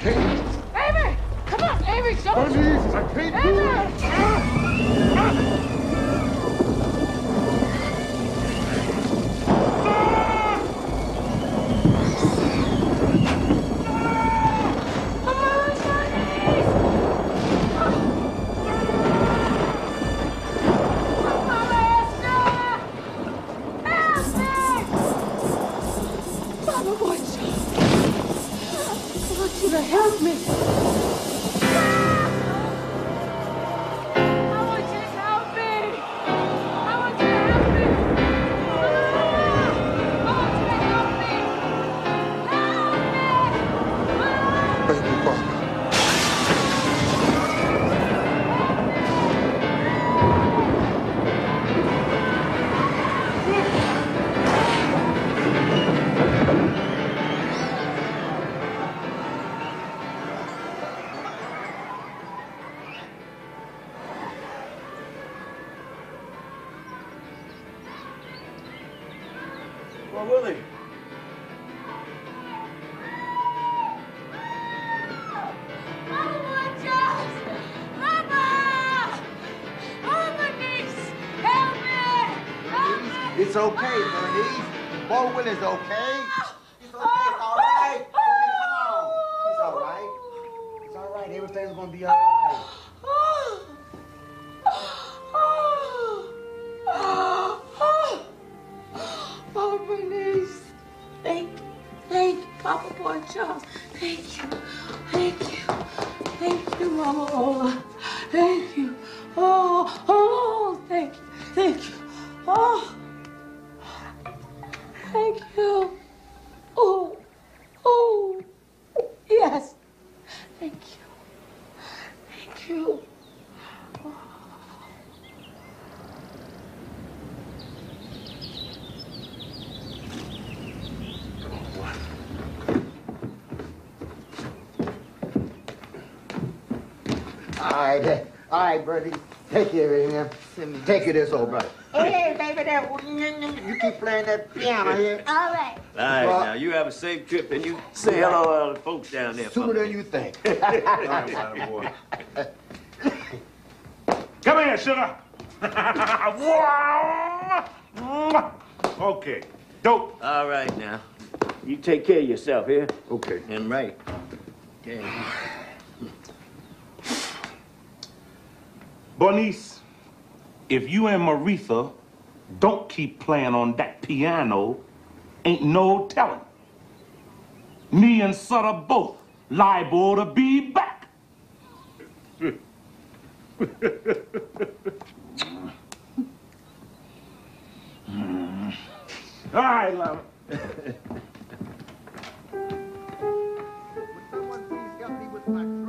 can't. Avery, come on, Avery, don't. I can't do it. Boy Willie's all right, buddy. Take care of him. Take it this old brother. Hey, baby, that you keep playing that piano here. All right. All right, Well- now you have a safe trip and you say hello to all the folks down there. Sooner than you think. Come here, sugar. Okay. Dope. All right, now. You take care of yourself here. Okay. And right. Okay. Berniece, if you and Maretha don't keep playing on that piano, ain't no telling. Me and Sutter both liable to be back. All right, Lymon. Someone please help me with my...